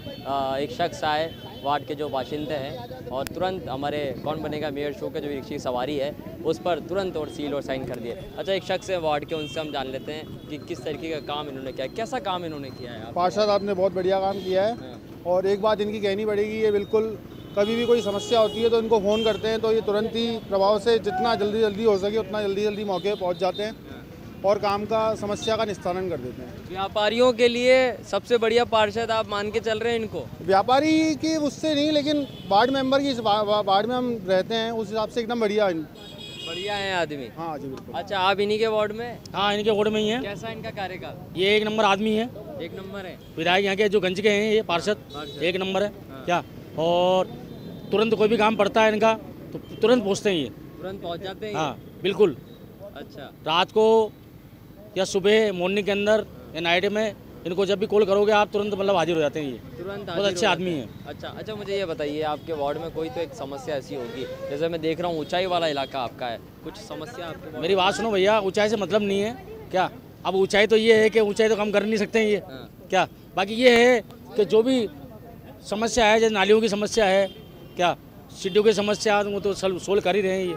एक शख्स आए वार्ड के जो बाशिंदे हैं और तुरंत हमारे कौन बनेगा मेयर शो के जो रिक्शे सवारी है उस पर तुरंत और सील और साइन कर दिए। अच्छा एक शख्स है वार्ड के उनसे हम जान लेते हैं कि किस तरीके का काम इन्होंने किया कैसा काम इन्होंने किया है? पार्षद आपने बहुत बढ़िया काम किया है। और एक बात इनकी कहनी पड़ेगी ये बिल्कुल कभी भी कोई समस्या होती है तो इनको फ़ोन करते हैं तो ये तुरंत ही प्रभाव से जितना जल्दी जल्दी हो सके उतना जल्दी जल्दी मौके पे पहुँच जाते हैं और काम का समस्या का निस्तारण कर देते हैं। व्यापारियों के लिए सबसे बढ़िया पार्षद आप मान के चल रहे हैं इनको? व्यापारी की उससे नहीं लेकिन वार्ड मेंबर की वार्ड में हम रहते हैं उस हिसाब से एकदम बढ़िया बढ़िया है आदमी? हाँ जी बिल्कुल। अच्छा आप इन्हीं के वार्ड में? हाँ इनके वार्ड में ही है। कैसा इनका कार्यकाल? ये एक नंबर आदमी है। एक नंबर है। विधायक यहाँ के जो गंज के हैं ये पार्षद एक नंबर है। क्या? और तुरंत कोई भी काम पड़ता है इनका तो तुरंत पहुँचते हैं ये। तुरंत पहुँच जाते हैं हाँ बिल्कुल। अच्छा। रात को या सुबह मॉर्निंग के अंदर या नाइट में इनको जब भी कॉल करोगे आप तुरंत मतलब हाजिर हो जाते हैं ये। तुरंत बहुत अच्छे आदमी हैं। अच्छा अच्छा मुझे ये बताइए आपके वार्ड में कोई तो एक समस्या ऐसी होगी जैसे मैं देख रहा हूँ ऊंचाई वाला इलाका आपका है कुछ समस्या आपके मेरी बात सुनो भैया ऊंचाई से मतलब नहीं है क्या? अब ऊंचाई तो ये है कि ऊंचाई तो कम कर नहीं सकते हैं ये हाँ। क्या? बाकी ये है कि जो भी समस्या है जैसे नालियों की समस्या है क्या सीढ़ियों की समस्या वो तो सोल्व कर ही रहे हैं ये।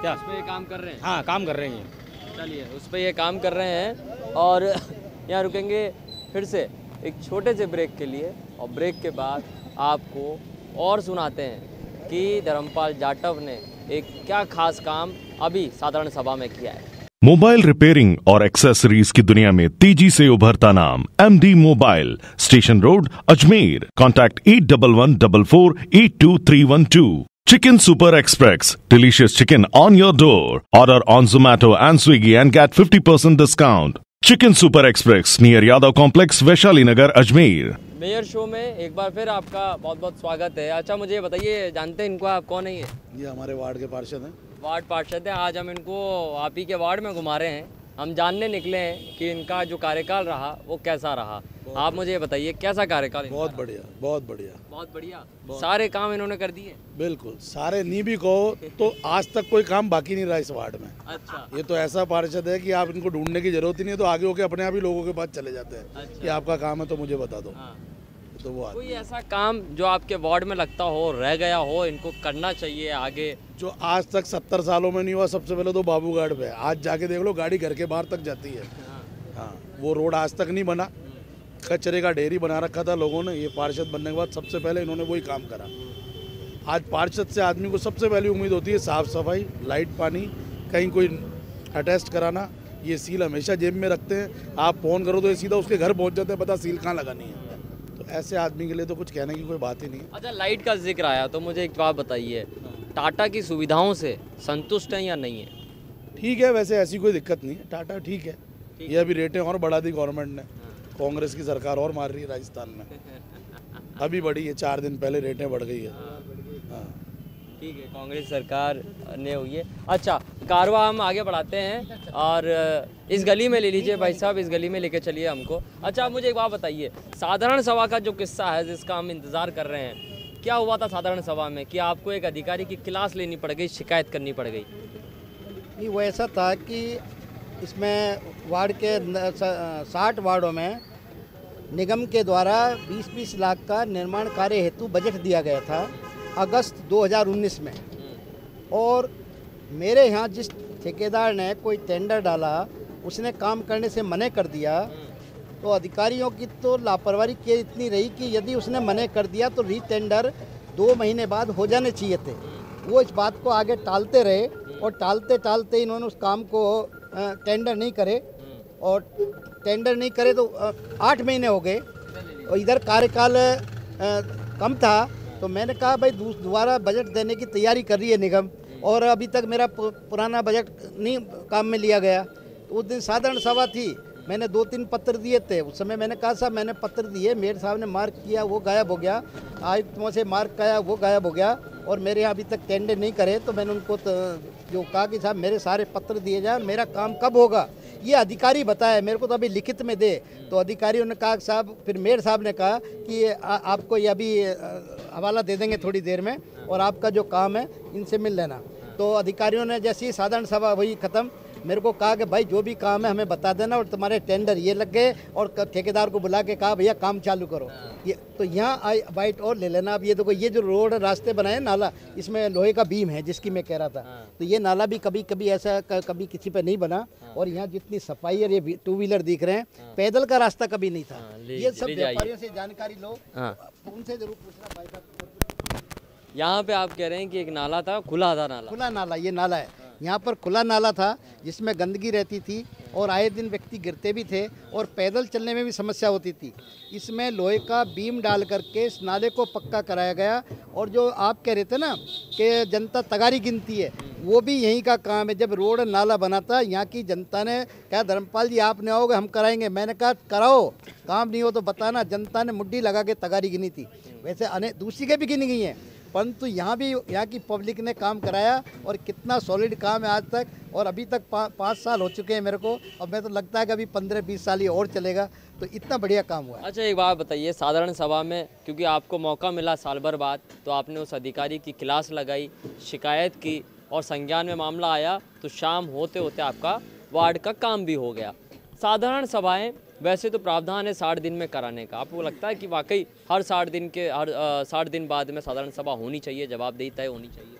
क्या? उस पर ये काम कर रहे हैं? हाँ काम कर रहे हैं ये। चलिए उस पर ये काम कर रहे हैं और यहाँ रुकेंगे फिर से एक छोटे से ब्रेक के लिए और ब्रेक के बाद आपको और सुनाते हैं कि धर्मपाल जाटव ने एक क्या खास काम अभी साधारण सभा में किया है। मोबाइल रिपेयरिंग और एक्सेसरीज की दुनिया में तेज़ी से उभरता नाम M D mobile station road Ajmer. Contact at double one double four eight two three one two chicken super express delicious chicken on your door order on Zomato and Swiggy and get fifty percent discount chicken super express near Yadav complex Vaishali Nagar Ajmer mayor show में एक बार फिर आपका बहुत बहुत स्वागत है। अच्छा मुझे ये बताइए जानते हैं इनको आप कौन है ये? ये हमारे वार्ड के पार्षद हैं। वार्ड पार्षद हैं। आज हम इनको आप ही के वार्ड में घुमा रहे हैं। हम जानने निकले हैं कि इनका जो कार्यकाल रहा वो कैसा रहा। आप मुझे बताइए कैसा कार्यकाल बहुत बढ़िया बहुत बढ़िया। बहुत बढ़िया। सारे काम इन्होंने कर दिए? बिल्कुल सारे नहीं भी कहो तो आज तक कोई काम बाकी नहीं रहा इस वार्ड में। अच्छा। ये तो ऐसा पार्षद है कि आप इनको ढूँढने की ज़रूरत ही नहीं है तो आगे होके अपने आप ही लोगों के पास चले जाते हैं कि आपका काम है तो मुझे बता दो। हाँ। तो वो कोई ऐसा काम जो आपके वार्ड में लगता हो रह गया हो इनको करना चाहिए आगे। जो आज तक सत्तर सालों में नहीं हुआ सबसे पहले तो बाबूगढ़ पे। आज जाके देख लो गाड़ी घर के बाहर तक जाती है। हाँ। वो रोड आज तक नहीं बना। कचरे का ढेरी बना रखा था लोगों ने ये पार्षद बनने के बाद सबसे पहले इन्होंने वही काम करा। आज पार्षद से आदमी को सबसे पहली उम्मीद होती है साफ़ सफ़ाई लाइट पानी कहीं कोई अटेस्ट कराना ये सील हमेशा जेब में रखते हैं। आप फ़ोन करो तो ये सीधा उसके घर पहुँच जाते हैं पता सील कहाँ लगानी है। ऐसे आदमी के लिए तो कुछ कहने की कोई बात ही नहीं अच्छा लाइट का ज़िक्र आया तो मुझे एक बात बताइए। टाटा की सुविधाओं से संतुष्ट हैं या नहीं है? ठीक है वैसे ऐसी कोई दिक्कत नहीं है। टाटा ठीक है। ये अभी रेटें और बढ़ा दी गवर्नमेंट ने। कांग्रेस की सरकार और मार रही है राजस्थान में। अभी बढ़ी है चार दिन पहले रेटें बढ़ गई है। हाँ। ठीक है, कांग्रेस सरकार ने हुई है। अच्छा कारवा हम आगे बढ़ाते हैं और इस गली में ले लीजिए भाई साहब, इस गली में लेके चलिए हमको। अच्छा आप मुझे एक बात बताइए, साधारण सभा का जो किस्सा है जिसका हम इंतज़ार कर रहे हैं, क्या हुआ था साधारण सभा में कि आपको एक अधिकारी की क्लास लेनी पड़ गई, शिकायत करनी पड़ गई? नहीं, वो ऐसा था कि इसमें वार्ड के साठ वार्डों में निगम के द्वारा 20-20 लाख का निर्माण कार्य हेतु बजट दिया गया था। अगस्त 2019 में। और मेरे यहाँ जिस ठेकेदार ने कोई टेंडर डाला, उसने काम करने से मने कर दिया तो अधिकारियों की तो लापरवाही के इतनी रही कि यदि उसने मने कर दिया तो री टेंडर दो महीने बाद हो जाने चाहिए थे। वो इस बात को आगे टालते रहे और टालते टालते इन्होंने उस काम को टेंडर नहीं करे। और टेंडर नहीं करे तो आठ महीने हो गए। और इधर कार्यकाल कम था तो मैंने कहा, भाई दोबारा बजट देने की तैयारी कर रही है निगम और अभी तक मेरा पुराना बजट नहीं काम में लिया गया। तो उस दिन साधारण सभा थी। मैंने दो तीन पत्र दिए थे। उस समय मैंने कहा, साहब, मैंने पत्र दिए मेयर साहब ने मार्क किया, वो गायब हो गया। आयुक्तों से मार्क किया वो गायब हो गया और मेरे यहाँ अभी तक टेंडर नहीं करे तो मैंने उनको तो जो कहा कि साहब, मेरे सारे पत्र दिए जाए, मेरा काम कब होगा? ये अधिकारी बताया मेरे को तो अभी लिखित में दे। तो अधिकारियों ने कहा साहब फिर मेयर साहब ने कहा कि आ, आपको ये अभी हवाला दे देंगे थोड़ी देर में और आपका जो काम है इनसे मिल लेना। तो अधिकारियों ने जैसी साधारण सभा वही ख़त्म मेरे को कहा कि भाई जो भी काम है हमें बता देना और तुम्हारे टेंडर ये लग गए और ठेकेदार को बुला के कहा भैया काम चालू करो। ये तो यहाँ आई बाइट और ले लेना। अब ये देखो ये जो रोड रास्ते बनाए नाला इसमें लोहे का बीम है जिसकी मैं कह रहा था। तो ये नाला भी कभी कभी ऐसा कभी किसी पे नहीं बना। और यहाँ जितनी सफ़ाई और ये टू व्हीलर दिख रहे हैं पैदल का रास्ता कभी नहीं था। ये सब व्यापारियों से जानकारी लो। हाँ। उनसे ज़रूर पूछना भाई साहब। यहाँ पे आप कह रहे हैं कि एक नाला था खुला था नाला। खुला नाला ये नाला है। यहाँ पर खुला नाला था जिसमें गंदगी रहती थी और आए दिन व्यक्ति गिरते भी थे और पैदल चलने में भी समस्या होती थी। इसमें लोहे का बीम डाल करके इस नाले को पक्का कराया गया और जो आप कह रहे थे ना कि जनता तगारी गिनती है, वो भी यहीं का काम है। जब रोड नाला बना था, यहाँ की जनता ने कहा, धर्मपाल जी, आप नहीं आओगे, हम कराएँगे। मैंने कहा, कराओ, काम नहीं हो तो बताना। जनता ने मुड्ढी लगा के तगारी गिनी थी। वैसे अने दूसरी के भी गिनी गई हैं। परंतु यहाँ भी यहाँ की पब्लिक ने काम कराया और कितना सॉलिड काम है आज तक और अभी तक पा, पाँच साल हो चुके हैं मेरे को और मैं तो लगता है कि अभी पंद्रह बीस साल ये और चलेगा तो इतना बढ़िया काम हुआ है। अच्छा एक बात बताइए साधारण सभा में क्योंकि आपको मौका मिला साल भर बाद तो आपने उस अधिकारी की क्लास लगाई शिकायत की और संज्ञान में मामला आया तो शाम होते होते आपका वार्ड का काम भी हो गया। साधारण सभाएँ वैसे तो प्रावधान है साठ दिन में कराने का। आपको लगता है कि वाकई हर साठ दिन के, हर साठ दिन बाद में साधारण सभा होनी चाहिए, जवाबदेही तय होनी चाहिए?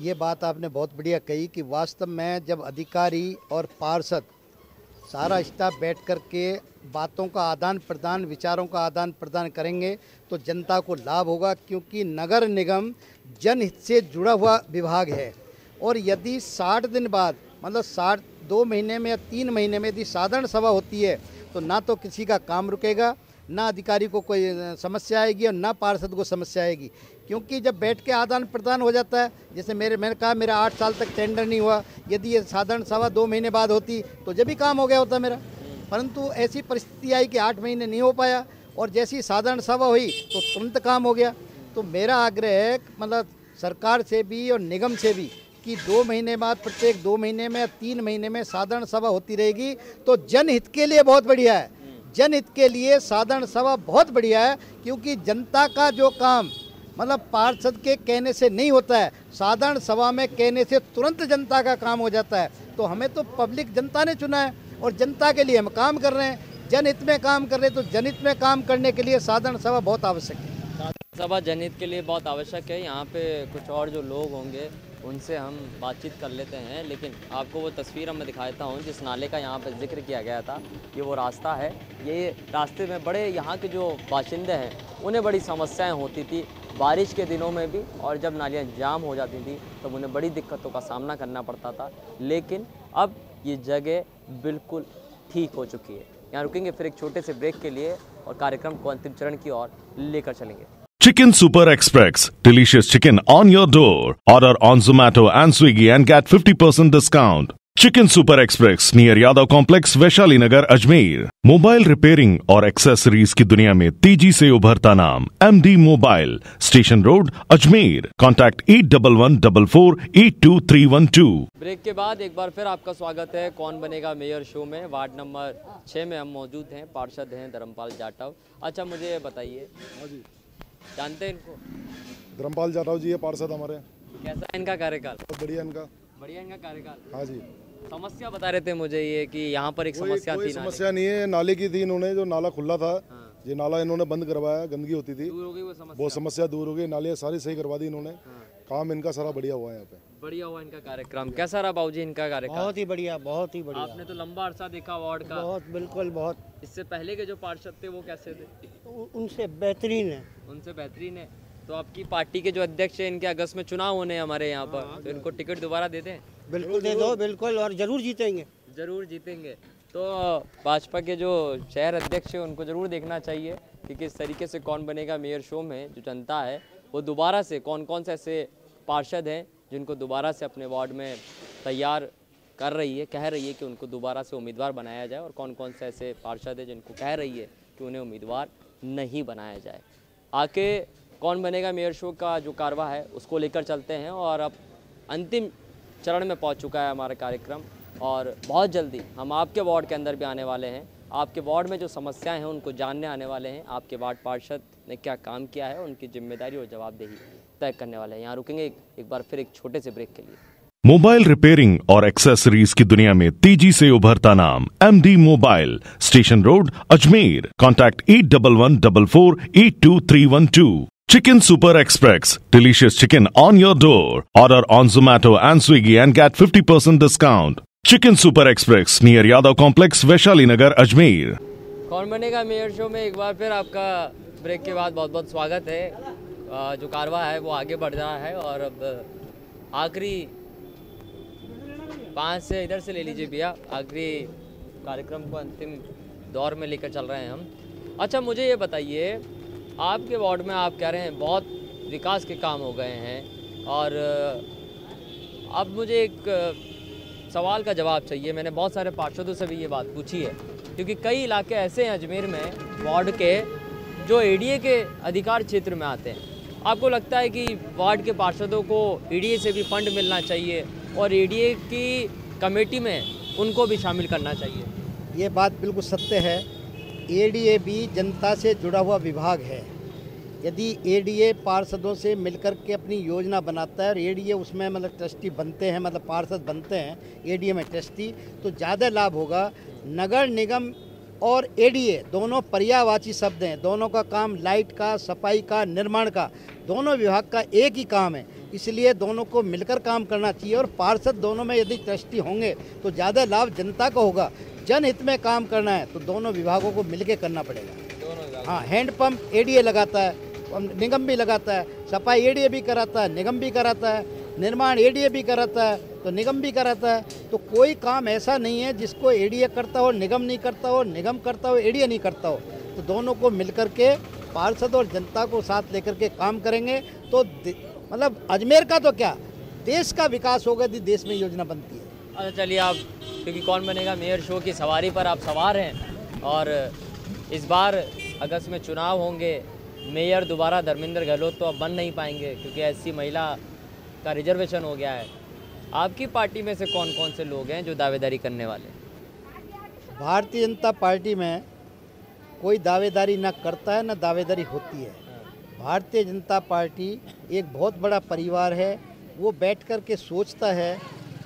ये बात आपने बहुत बढ़िया कही कि वास्तव में जब अधिकारी और पार्षद सारा स्टाफ बैठ कर के बातों का आदान प्रदान, विचारों का आदान प्रदान करेंगे तो जनता को लाभ होगा क्योंकि नगर निगम जनहित से जुड़ा हुआ विभाग है। और यदि साठ दिन बाद मतलब साठ, दो महीने में या तीन महीने में यदि साधारण सभा होती है तो ना तो किसी का काम रुकेगा, ना अधिकारी को कोई समस्या आएगी और ना पार्षद को समस्या आएगी। क्योंकि जब बैठ के आदान प्रदान हो जाता है, जैसे मेरे, मैंने कहा मेरा आठ साल तक टेंडर नहीं हुआ, यदि ये साधारण सभा दो महीने बाद होती तो जब भी काम हो गया होता मेरा। परंतु ऐसी परिस्थिति आई कि आठ महीने नहीं हो पाया और जैसी साधारण सभा हुई तो तुरंत काम हो गया। तो मेरा आग्रह है मतलब सरकार से भी और निगम से भी कि दो महीने बाद, प्रत्येक दो महीने में तीन महीने में साधारण सभा होती रहेगी। तो जनहित के लिए बहुत बढ़िया है। जनहित के लिए साधारण सभा बहुत बढ़िया है, क्योंकि जनता का जो काम मतलब पार्षद के कहने से नहीं होता है। साधारण सभा में कहने से तुरंत जनता का काम हो जाता है। तो हमें तो पब्लिक जनता ने चुना है और जनता के लिए हम काम कर रहे हैं। जनहित में काम कर रहे हैं तो जनहित में काम करने के लिए साधारण सभा बहुत आवश्यक है। सभा जनहित के लिए बहुत आवश्यक है। यहाँ पे कुछ और जो लोग होंगे, उनसे हम बातचीत कर लेते हैं। लेकिन आपको वो तस्वीर मैं दिखा देता हूँ, जिस नाले का यहाँ पे ज़िक्र किया गया था, ये वो रास्ता है। ये रास्ते में बड़े यहाँ के जो बाशिंदे हैं, उन्हें बड़ी समस्याएँ होती थी बारिश के दिनों में भी, और जब नालियाँ जाम हो जाती थी, तब उन्हें बड़ी दिक्कतों का सामना करना पड़ता था। लेकिन अब ये जगह बिल्कुल ठीक हो चुकी है। यहाँ रुकेंगे फिर एक छोटे से ब्रेक के लिए, और कार्यक्रम को अंतिम चरण की ओर लेकर चलेंगे। Chicken Super Express. Delicious chicken on your door. Order on Zomato and Swiggy and get 50% discount. Chicken Super Express near Yadav Complex, Vaishali Nagar, Ajmer. Mobile repairing और एक्सेसरीज की दुनिया में तेज़ी से उभरता नाम M D mobile station road Ajmer contact at double one double four eight two three one two break के बाद एक बार फिर आपका स्वागत है कौन बनेगा मेयर शो में वार्ड नंबर छः में हम मौजूद हैं पार्षद हैं धर्मपाल जाटव अच्छा मुझे बताइए जानते हैं इनको? धर्मपाल जाटव जी है पार्षद हमारे। कैसा है इनका कार्यकाल? बहुत बढ़िया इनका। बढ़िया इनका कार्यकाल? हाँ जी। समस्या बता रहे थे मुझे ये कि यहाँ पर एक कोई समस्या कोई थी समस्या नहीं है। नाले की थी इन्होंने जो नाला खुला था। ये नाला इन्होंने बंद करवाया गंदगी होती थी। दूर हो गई वो समस्या। बहुत समस्या दूर हो गई। नाले सारी सही करवा दी इन्होंने। काम इनका सारा बढ़िया हुआ है यहाँ पे। बढ़िया हुआ इनका कार्यक्रम। कैसा रहा बाबूजी इनका कार्यक्रम? बहुत ही बढ़िया बहुत ही बढ़िया। आपने तो लंबा अरसा देखा वार्ड का। बहुत बिल्कुल बहुत। इससे पहले के जो पार्षद थे वो कैसे थे? उनसे बेहतरीन है। उनसे बेहतरीन है। तो आपकी पार्टी के जो अध्यक्ष हैं इनके अगस्त में चुनाव होने हैं हमारे यहाँ पर। तो इनको टिकट दोबारा देते हैं बिल्कुल दे दो बिल्कुल और ज़रूर जीतेंगे। ज़रूर जीतेंगे। तो भाजपा के जो शहर अध्यक्ष हैं उनको ज़रूर देखना चाहिए कि किस तरीके से कौन बनेगा मेयर शो में जो जनता है वो दोबारा से कौन कौन से ऐसे पार्षद हैं जिनको दोबारा से अपने वार्ड में तैयार कर रही है, कह रही है कि उनको दोबारा से उम्मीदवार बनाया जाए और कौन कौन से ऐसे पार्षद हैं जिनको कह रही है कि उन्हें उम्मीदवार नहीं बनाया जाए। आके कौन बनेगा मेयर शो का जो कारवा है, उसको लेकर चलते हैं और अब अंतिम चरण में पहुँच चुका है हमारा कार्यक्रम और बहुत जल्दी हम आपके वार्ड के अंदर भी आने वाले हैं। आपके वार्ड में जो समस्याएँ हैं, उनको जानने आने वाले हैं। आपके वार्ड पार्षद ने क्या काम किया है, उनकी ज़िम्मेदारी और जवाबदेही। तय करने वाले हैं। यहाँ रुकेंगे एक, एक बार फिर एक छोटे से ब्रेक के लिए। मोबाइल रिपेयरिंग और एक्सेसरीज की दुनिया में तेज़ी से उभरता नाम M D mobile station road Ajmer contact at double one double four eight two three one two chicken super express delicious chicken on your door order on Zomato and Swiggy and get 50% discount. Chicken Super Express near Yadav Complex, Vaishali Nagar, Ajmer. कौन बनेगा mayor show में? एक बार फिर आपका break के बाद बहुत बहुत स्वागत है। जो कारवा है, वो आगे बढ़ रहा है और अब आखिरी पाँच से इधर से ले लीजिए भैया। आखिरी कार्यक्रम को अंतिम दौर में लेकर चल रहे हैं हम। अच्छा मुझे ये बताइए, आपके वार्ड में आप कह रहे हैं, बहुत विकास के काम हो गए हैं और अब मुझे एक सवाल का जवाब चाहिए। मैंने बहुत सारे पार्षदों से भी ये बात पूछी है, क्योंकि कई इलाके ऐसे हैं अजमेर में वार्ड के जो एडीए के अधिकार क्षेत्र में आते हैं। आपको लगता है कि वार्ड के पार्षदों को एडीए से भी फंड मिलना चाहिए और एडीए की कमेटी में उनको भी शामिल करना चाहिए? ये बात बिल्कुल सत्य है। एडीए भी जनता से जुड़ा हुआ विभाग है। यदि एडीए पार्षदों से मिलकर के अपनी योजना बनाता है और एडीए उसमें मतलब ट्रस्टी बनते हैं मतलब पार्षद बनते हैं एडीए में ट्रस्टी तो ज़्यादा लाभ होगा। नगर निगम और एडीए दोनों पर्यावाची शब्द हैं। दोनों का काम लाइट का, सफ़ाई का, निर्माण का। दोनों विभाग का एक ही काम है। इसलिए दोनों को मिलकर काम करना चाहिए और पार्षद दोनों में यदि ट्रस्टी होंगे तो ज़्यादा लाभ जनता को होगा। जनहित में काम करना है तो दोनों विभागों को मिलके करना पड़ेगा। हाँ हैंडपम्प एडीए लगाता है निगम भी लगाता है सफ़ाई एडीए भी कराता है निगम भी कराता है निर्माण एडीए भी कराता है तो निगम भी कराता है। तो कोई काम ऐसा नहीं है जिसको एडीए करता हो निगम नहीं करता हो निगम करता हो एडीए नहीं करता हो। तो दोनों को मिलकर के पार्षद और जनता को साथ लेकर के काम करेंगे तो मतलब अजमेर का तो क्या? देश का विकास होगा यदि देश में योजना बनती है। अच्छा चलिए आप क्योंकि कौन बनेगा? मेयर शो की सवारी पर आप सवार हैं और इस बार अगस्त में चुनाव होंगे। मेयर दोबारा धर्मेंद्र गहलोत तो अब बन नहीं पाएँगे क्योंकि ऐसी महिला का रिजर्वेशन हो गया है। आपकी पार्टी में से कौन कौन से लोग हैं जो दावेदारी करने वाले भारतीय जनता पार्टी में कोई दावेदारी ना करता है ना दावेदारी होती है। भारतीय जनता पार्टी एक बहुत बड़ा परिवार है। वो बैठ कर के सोचता है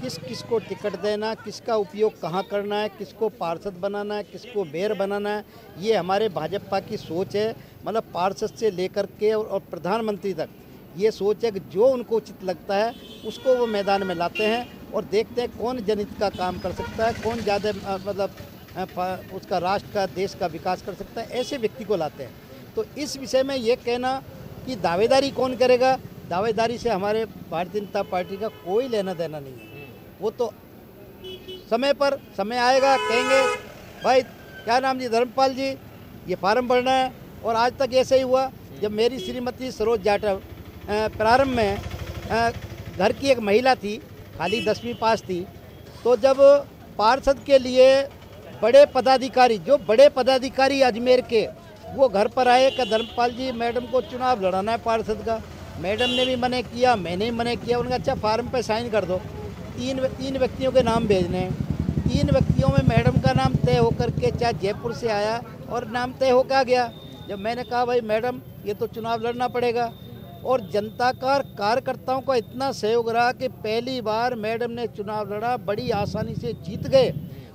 किस किस को टिकट देना किसका उपयोग कहाँ करना है किसको पार्षद बनाना है किसको मेयर बनाना है ये हमारे भाजपा की सोच है। मतलब पार्षद से लेकर के और, और प्रधानमंत्री तक ये सोच है कि जो उनको उचित लगता है उसको वो मैदान में लाते हैं और देखते हैं कौन जनहित का काम कर सकता है कौन ज़्यादा मतलब उसका राष्ट्र का, देश का विकास कर सकता है, ऐसे व्यक्ति को लाते हैं। तो इस विषय में ये कहना कि दावेदारी कौन करेगा? दावेदारी से हमारे भारतीय जनता पार्टी का कोई लेना देना नहीं है। वो तो समय पर, समय आएगा, कहेंगे, भाई, क्या नाम जी, धर्मपाल जी, ये फार्म भरना है। और आज तक ऐसे ही हुआ, जब मेरी श्रीमती सरोज जाटव प्रारंभ में घर की एक महिला थी, खाली दसवीं पास थी तो जब पार्षद के लिए बड़े पदाधिकारी, जो बड़े पदाधिकारी अजमेर के, वो घर पर आए कि धर्मपाल जी, मैडम को चुनाव लड़ाना है पार्षद का। मैडम ने भी मने किया, मैंने भी मने किया उनका अच्छा फार्म पे साइन कर दो। तीन तीन व्यक्तियों के नाम भेजने हैं। तीन व्यक्तियों में मैडम का नाम तय होकर के चाहे जयपुर से आया और नाम तय होकर गया। जब मैंने कहा, भाई मैडम, ये तो चुनाव लड़ना पड़ेगा। और जनता का कार्यकर्ताओं का इतना सहयोग रहा कि पहली बार मैडम ने चुनाव लड़ा, बड़ी आसानी से जीत गए।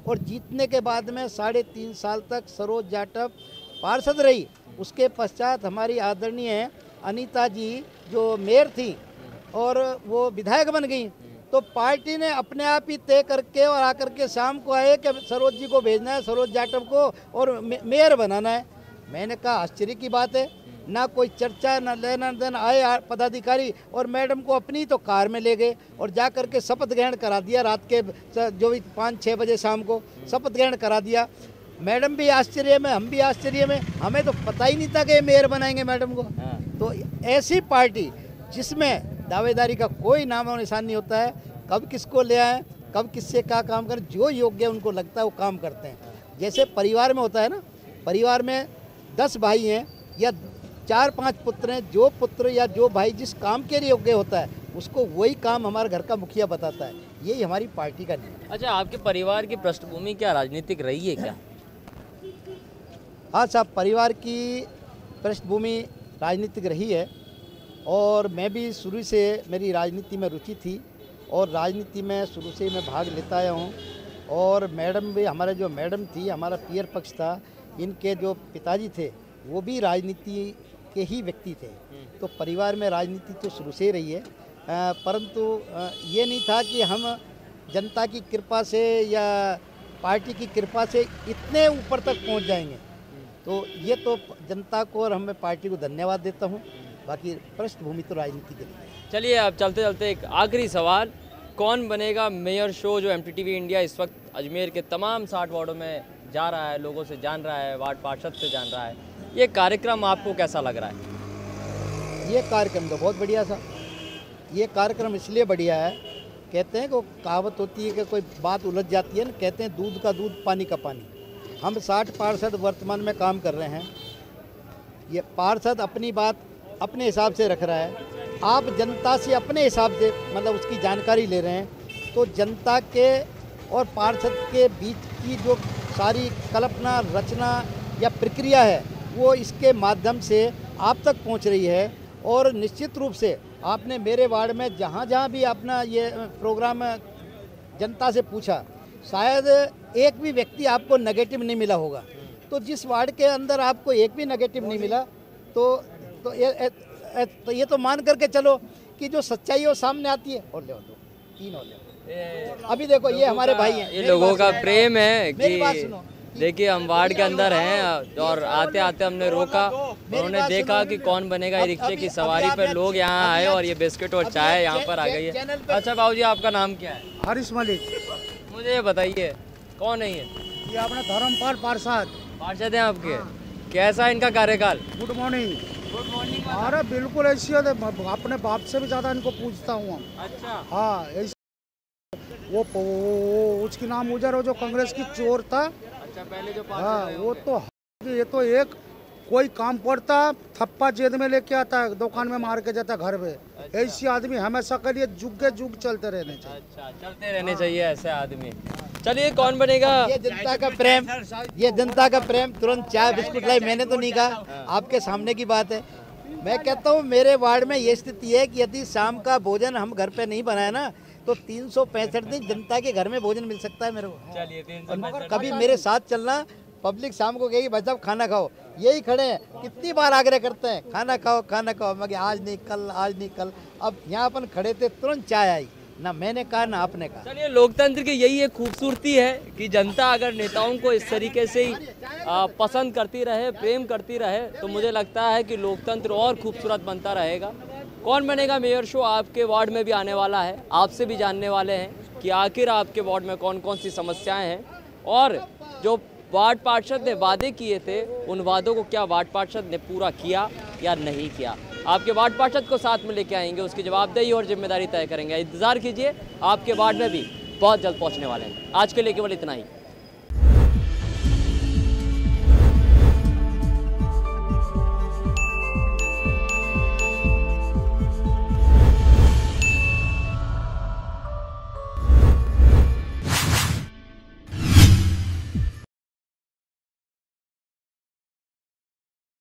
और जीतने के बाद में साढ़े तीन साल तक सरोज जाटव पार्षद रही। उसके पश्चात हमारी आदरणीय अनीता जी जो मेयर थी और वो विधायक बन गई। तो पार्टी ने अपने आप ही तय करके और आकर के शाम को आए कि सरोज जी को भेजना है, सरोज जाटव को और मेयर बनाना है। मैंने कहा, आश्चर्य की बात है। ना कोई चर्चा ना लेना देना आए पदाधिकारी और मैडम को अपनी तो कार में ले गए और जा करके शपथ ग्रहण करा दिया रात के जो भी पाँच छः बजे शाम को शपथ ग्रहण करा दिया। मैडम भी आश्चर्य में हम भी आश्चर्य में हमें तो पता ही नहीं था कि मेयर बनाएँगे मैडम को। तो ऐसी पार्टी जिसमें दावेदारी का कोई नाम और निशान नहीं होता है कब किसको ले आए कब किससे क्या काम करें जो योग्य उनको लगता है वो काम करते हैं। जैसे परिवार में होता है ना परिवार में दस भाई हैं या चार पाँच पुत्र हैं जो पुत्र या जो भाई जिस काम के लिए योग्य होता है उसको वही काम हमारे घर का मुखिया बताता है। यही हमारी पार्टी का नियम अच्छा आपके परिवार की पृष्ठभूमि क्या राजनीतिक रही है क्या? हाँ साहब परिवार की पृष्ठभूमि राजनीतिक रही है और मैं भी शुरू से मेरी राजनीति में रुचि थी और राजनीति में शुरू से ही मैं भाग लेता आया हूँ और मैडम भी हमारे जो मैडम थी हमारा पियर पक्ष था इनके जो पिताजी थे वो भी राजनीति के ही व्यक्ति थे। तो परिवार में राजनीति तो शुरू से रही है। परंतु ये नहीं था कि हम जनता की कृपा से या पार्टी की कृपा से इतने ऊपर तक पहुँच जाएँगे। तो ये तो जनता को और हमें पार्टी को धन्यवाद देता हूँ। बाकी पृष्ठभूमि तो राजनीति के लिए। चलिए, अब चलते चलते एक आखिरी सवाल। कौन बनेगा मेयर शो जो एम इंडिया इस वक्त अजमेर के तमाम साठ वार्डों में जा रहा है, लोगों से जान रहा है, वार्ड पार्षद से जान रहा है? ये कार्यक्रम आपको कैसा लग रहा है? ये कार्यक्रम तो बहुत बढ़िया था। ये कार्यक्रम इसलिए बढ़िया है, कहते हैं कि कहावत होती है कि कोई बात उलझ जाती है ना, कहते हैं दूध का दूध, पानी का पानी। हम साठ पार्षद वर्तमान में काम कर रहे हैं। ये पार्षद अपनी बात अपने हिसाब से रख रहा है। आप जनता से अपने हिसाब से मतलब उसकी जानकारी ले रहे हैं तो जनता के और पार्षद के बीच की जो सारी कल्पना, रचना या प्रक्रिया है वो इसके माध्यम से आप तक पहुँच रही है और निश्चित रूप से आपने मेरे वार्ड में जहाँ जहाँ भी अपना ये प्रोग्राम जनता से पूछा शायद एक भी व्यक्ति आपको नेगेटिव नहीं मिला होगा। तो जिस वार्ड के अंदर आपको एक भी नेगेटिव नहीं मिला तो तो ये ए- ए- तो ये तो मान करके चलो कि जो सच्चाई है वो सामने आती है। और ले दो तीन और ले अभी देखो ये हमारे भाई हैं। ये लोगों का प्रेम है कि सुनो। देखिए हम वार्ड के अंदर हैं और आते आते हमने रोका। उन्होंने देखा। कि कौन बनेगा रिक्शे की सवारी पर लोग यहाँ आए और ये बिस्किट और चाय यहाँ पर आ गई है। अच्छा बाबू जी आपका नाम क्या है? हरीश मलिक। मुझे ये बताइए कौन है ये? ये अपना धर्मपाल पार्षद। पार्षद हैं आपके? कैसा है इनका कार्यकाल? गुड मॉर्निंग गुड मॉर्निंग अरे बिल्कुल ऐसी अपने बाप से भी ज़्यादा इनको पूछता हूँ। हम अच्छा। हाँ वो, उसकी नाम गुजर वो जो कांग्रेस की चोर था। अच्छा पहले जो हाँ वो तो ये तो एक कोई काम पड़ता थप्पा जेद में लेके आता है दुकान में मार के जाता है घर पे। ऐसी आदमी हमेशा के लिए जुग के जुग चलते रहने चाहिए। अच्छा चलते रहने चाहिए ऐसे आदमी। चलिए कौन बनेगा? ये जनता का प्रेम ये जनता का प्रेम तुरंत चाय बिस्कुट लाई मैंने तो नहीं कहा। आपके सामने की बात है। मैं कहता हूँ मेरे वार्ड में ये स्थिति है कि यदि शाम का भोजन हम घर पे नहीं बनाए ना तो तीन सौ पैंसठ दिन जनता के घर में भोजन मिल सकता है मेरे को। कभी मेरे साथ चलना पब्लिक शाम को कहेगी भाई साहब खाना खाओ। यही खड़े हैं कितनी बार आग्रह करते हैं खाना खाओ खाना खाओ। मगर आज नहीं कल आज नहीं कल। अब यहाँ अपन खड़े थे तुरंत चाय आई। ना मैंने कहा ना आपने कहा। चलिए लोकतंत्र की यही एक खूबसूरती है कि जनता अगर नेताओं को इस तरीके से ही पसंद करती रहे प्रेम करती रहे तो मुझे लगता है कि लोकतंत्र और खूबसूरत बनता रहेगा। कौन बनेगा मेयर शो? आपके वार्ड में भी आने वाला है। आपसे भी जानने वाले हैं कि आखिर आपके वार्ड में कौन कौन सी समस्याएँ हैं। और जो वार्ड पार्षद ने वादे किए थे, उन वादों को क्या वार्ड पार्षद ने पूरा किया या नहीं किया? आपके वार्ड पार्षद को साथ में लेके आएँगे, उसकी जवाबदेही और ज़िम्मेदारी तय करेंगे। इंतज़ार कीजिए, आपके वार्ड में भी बहुत जल्द पहुँचने वाले हैं। आज के लिए केवल इतना ही।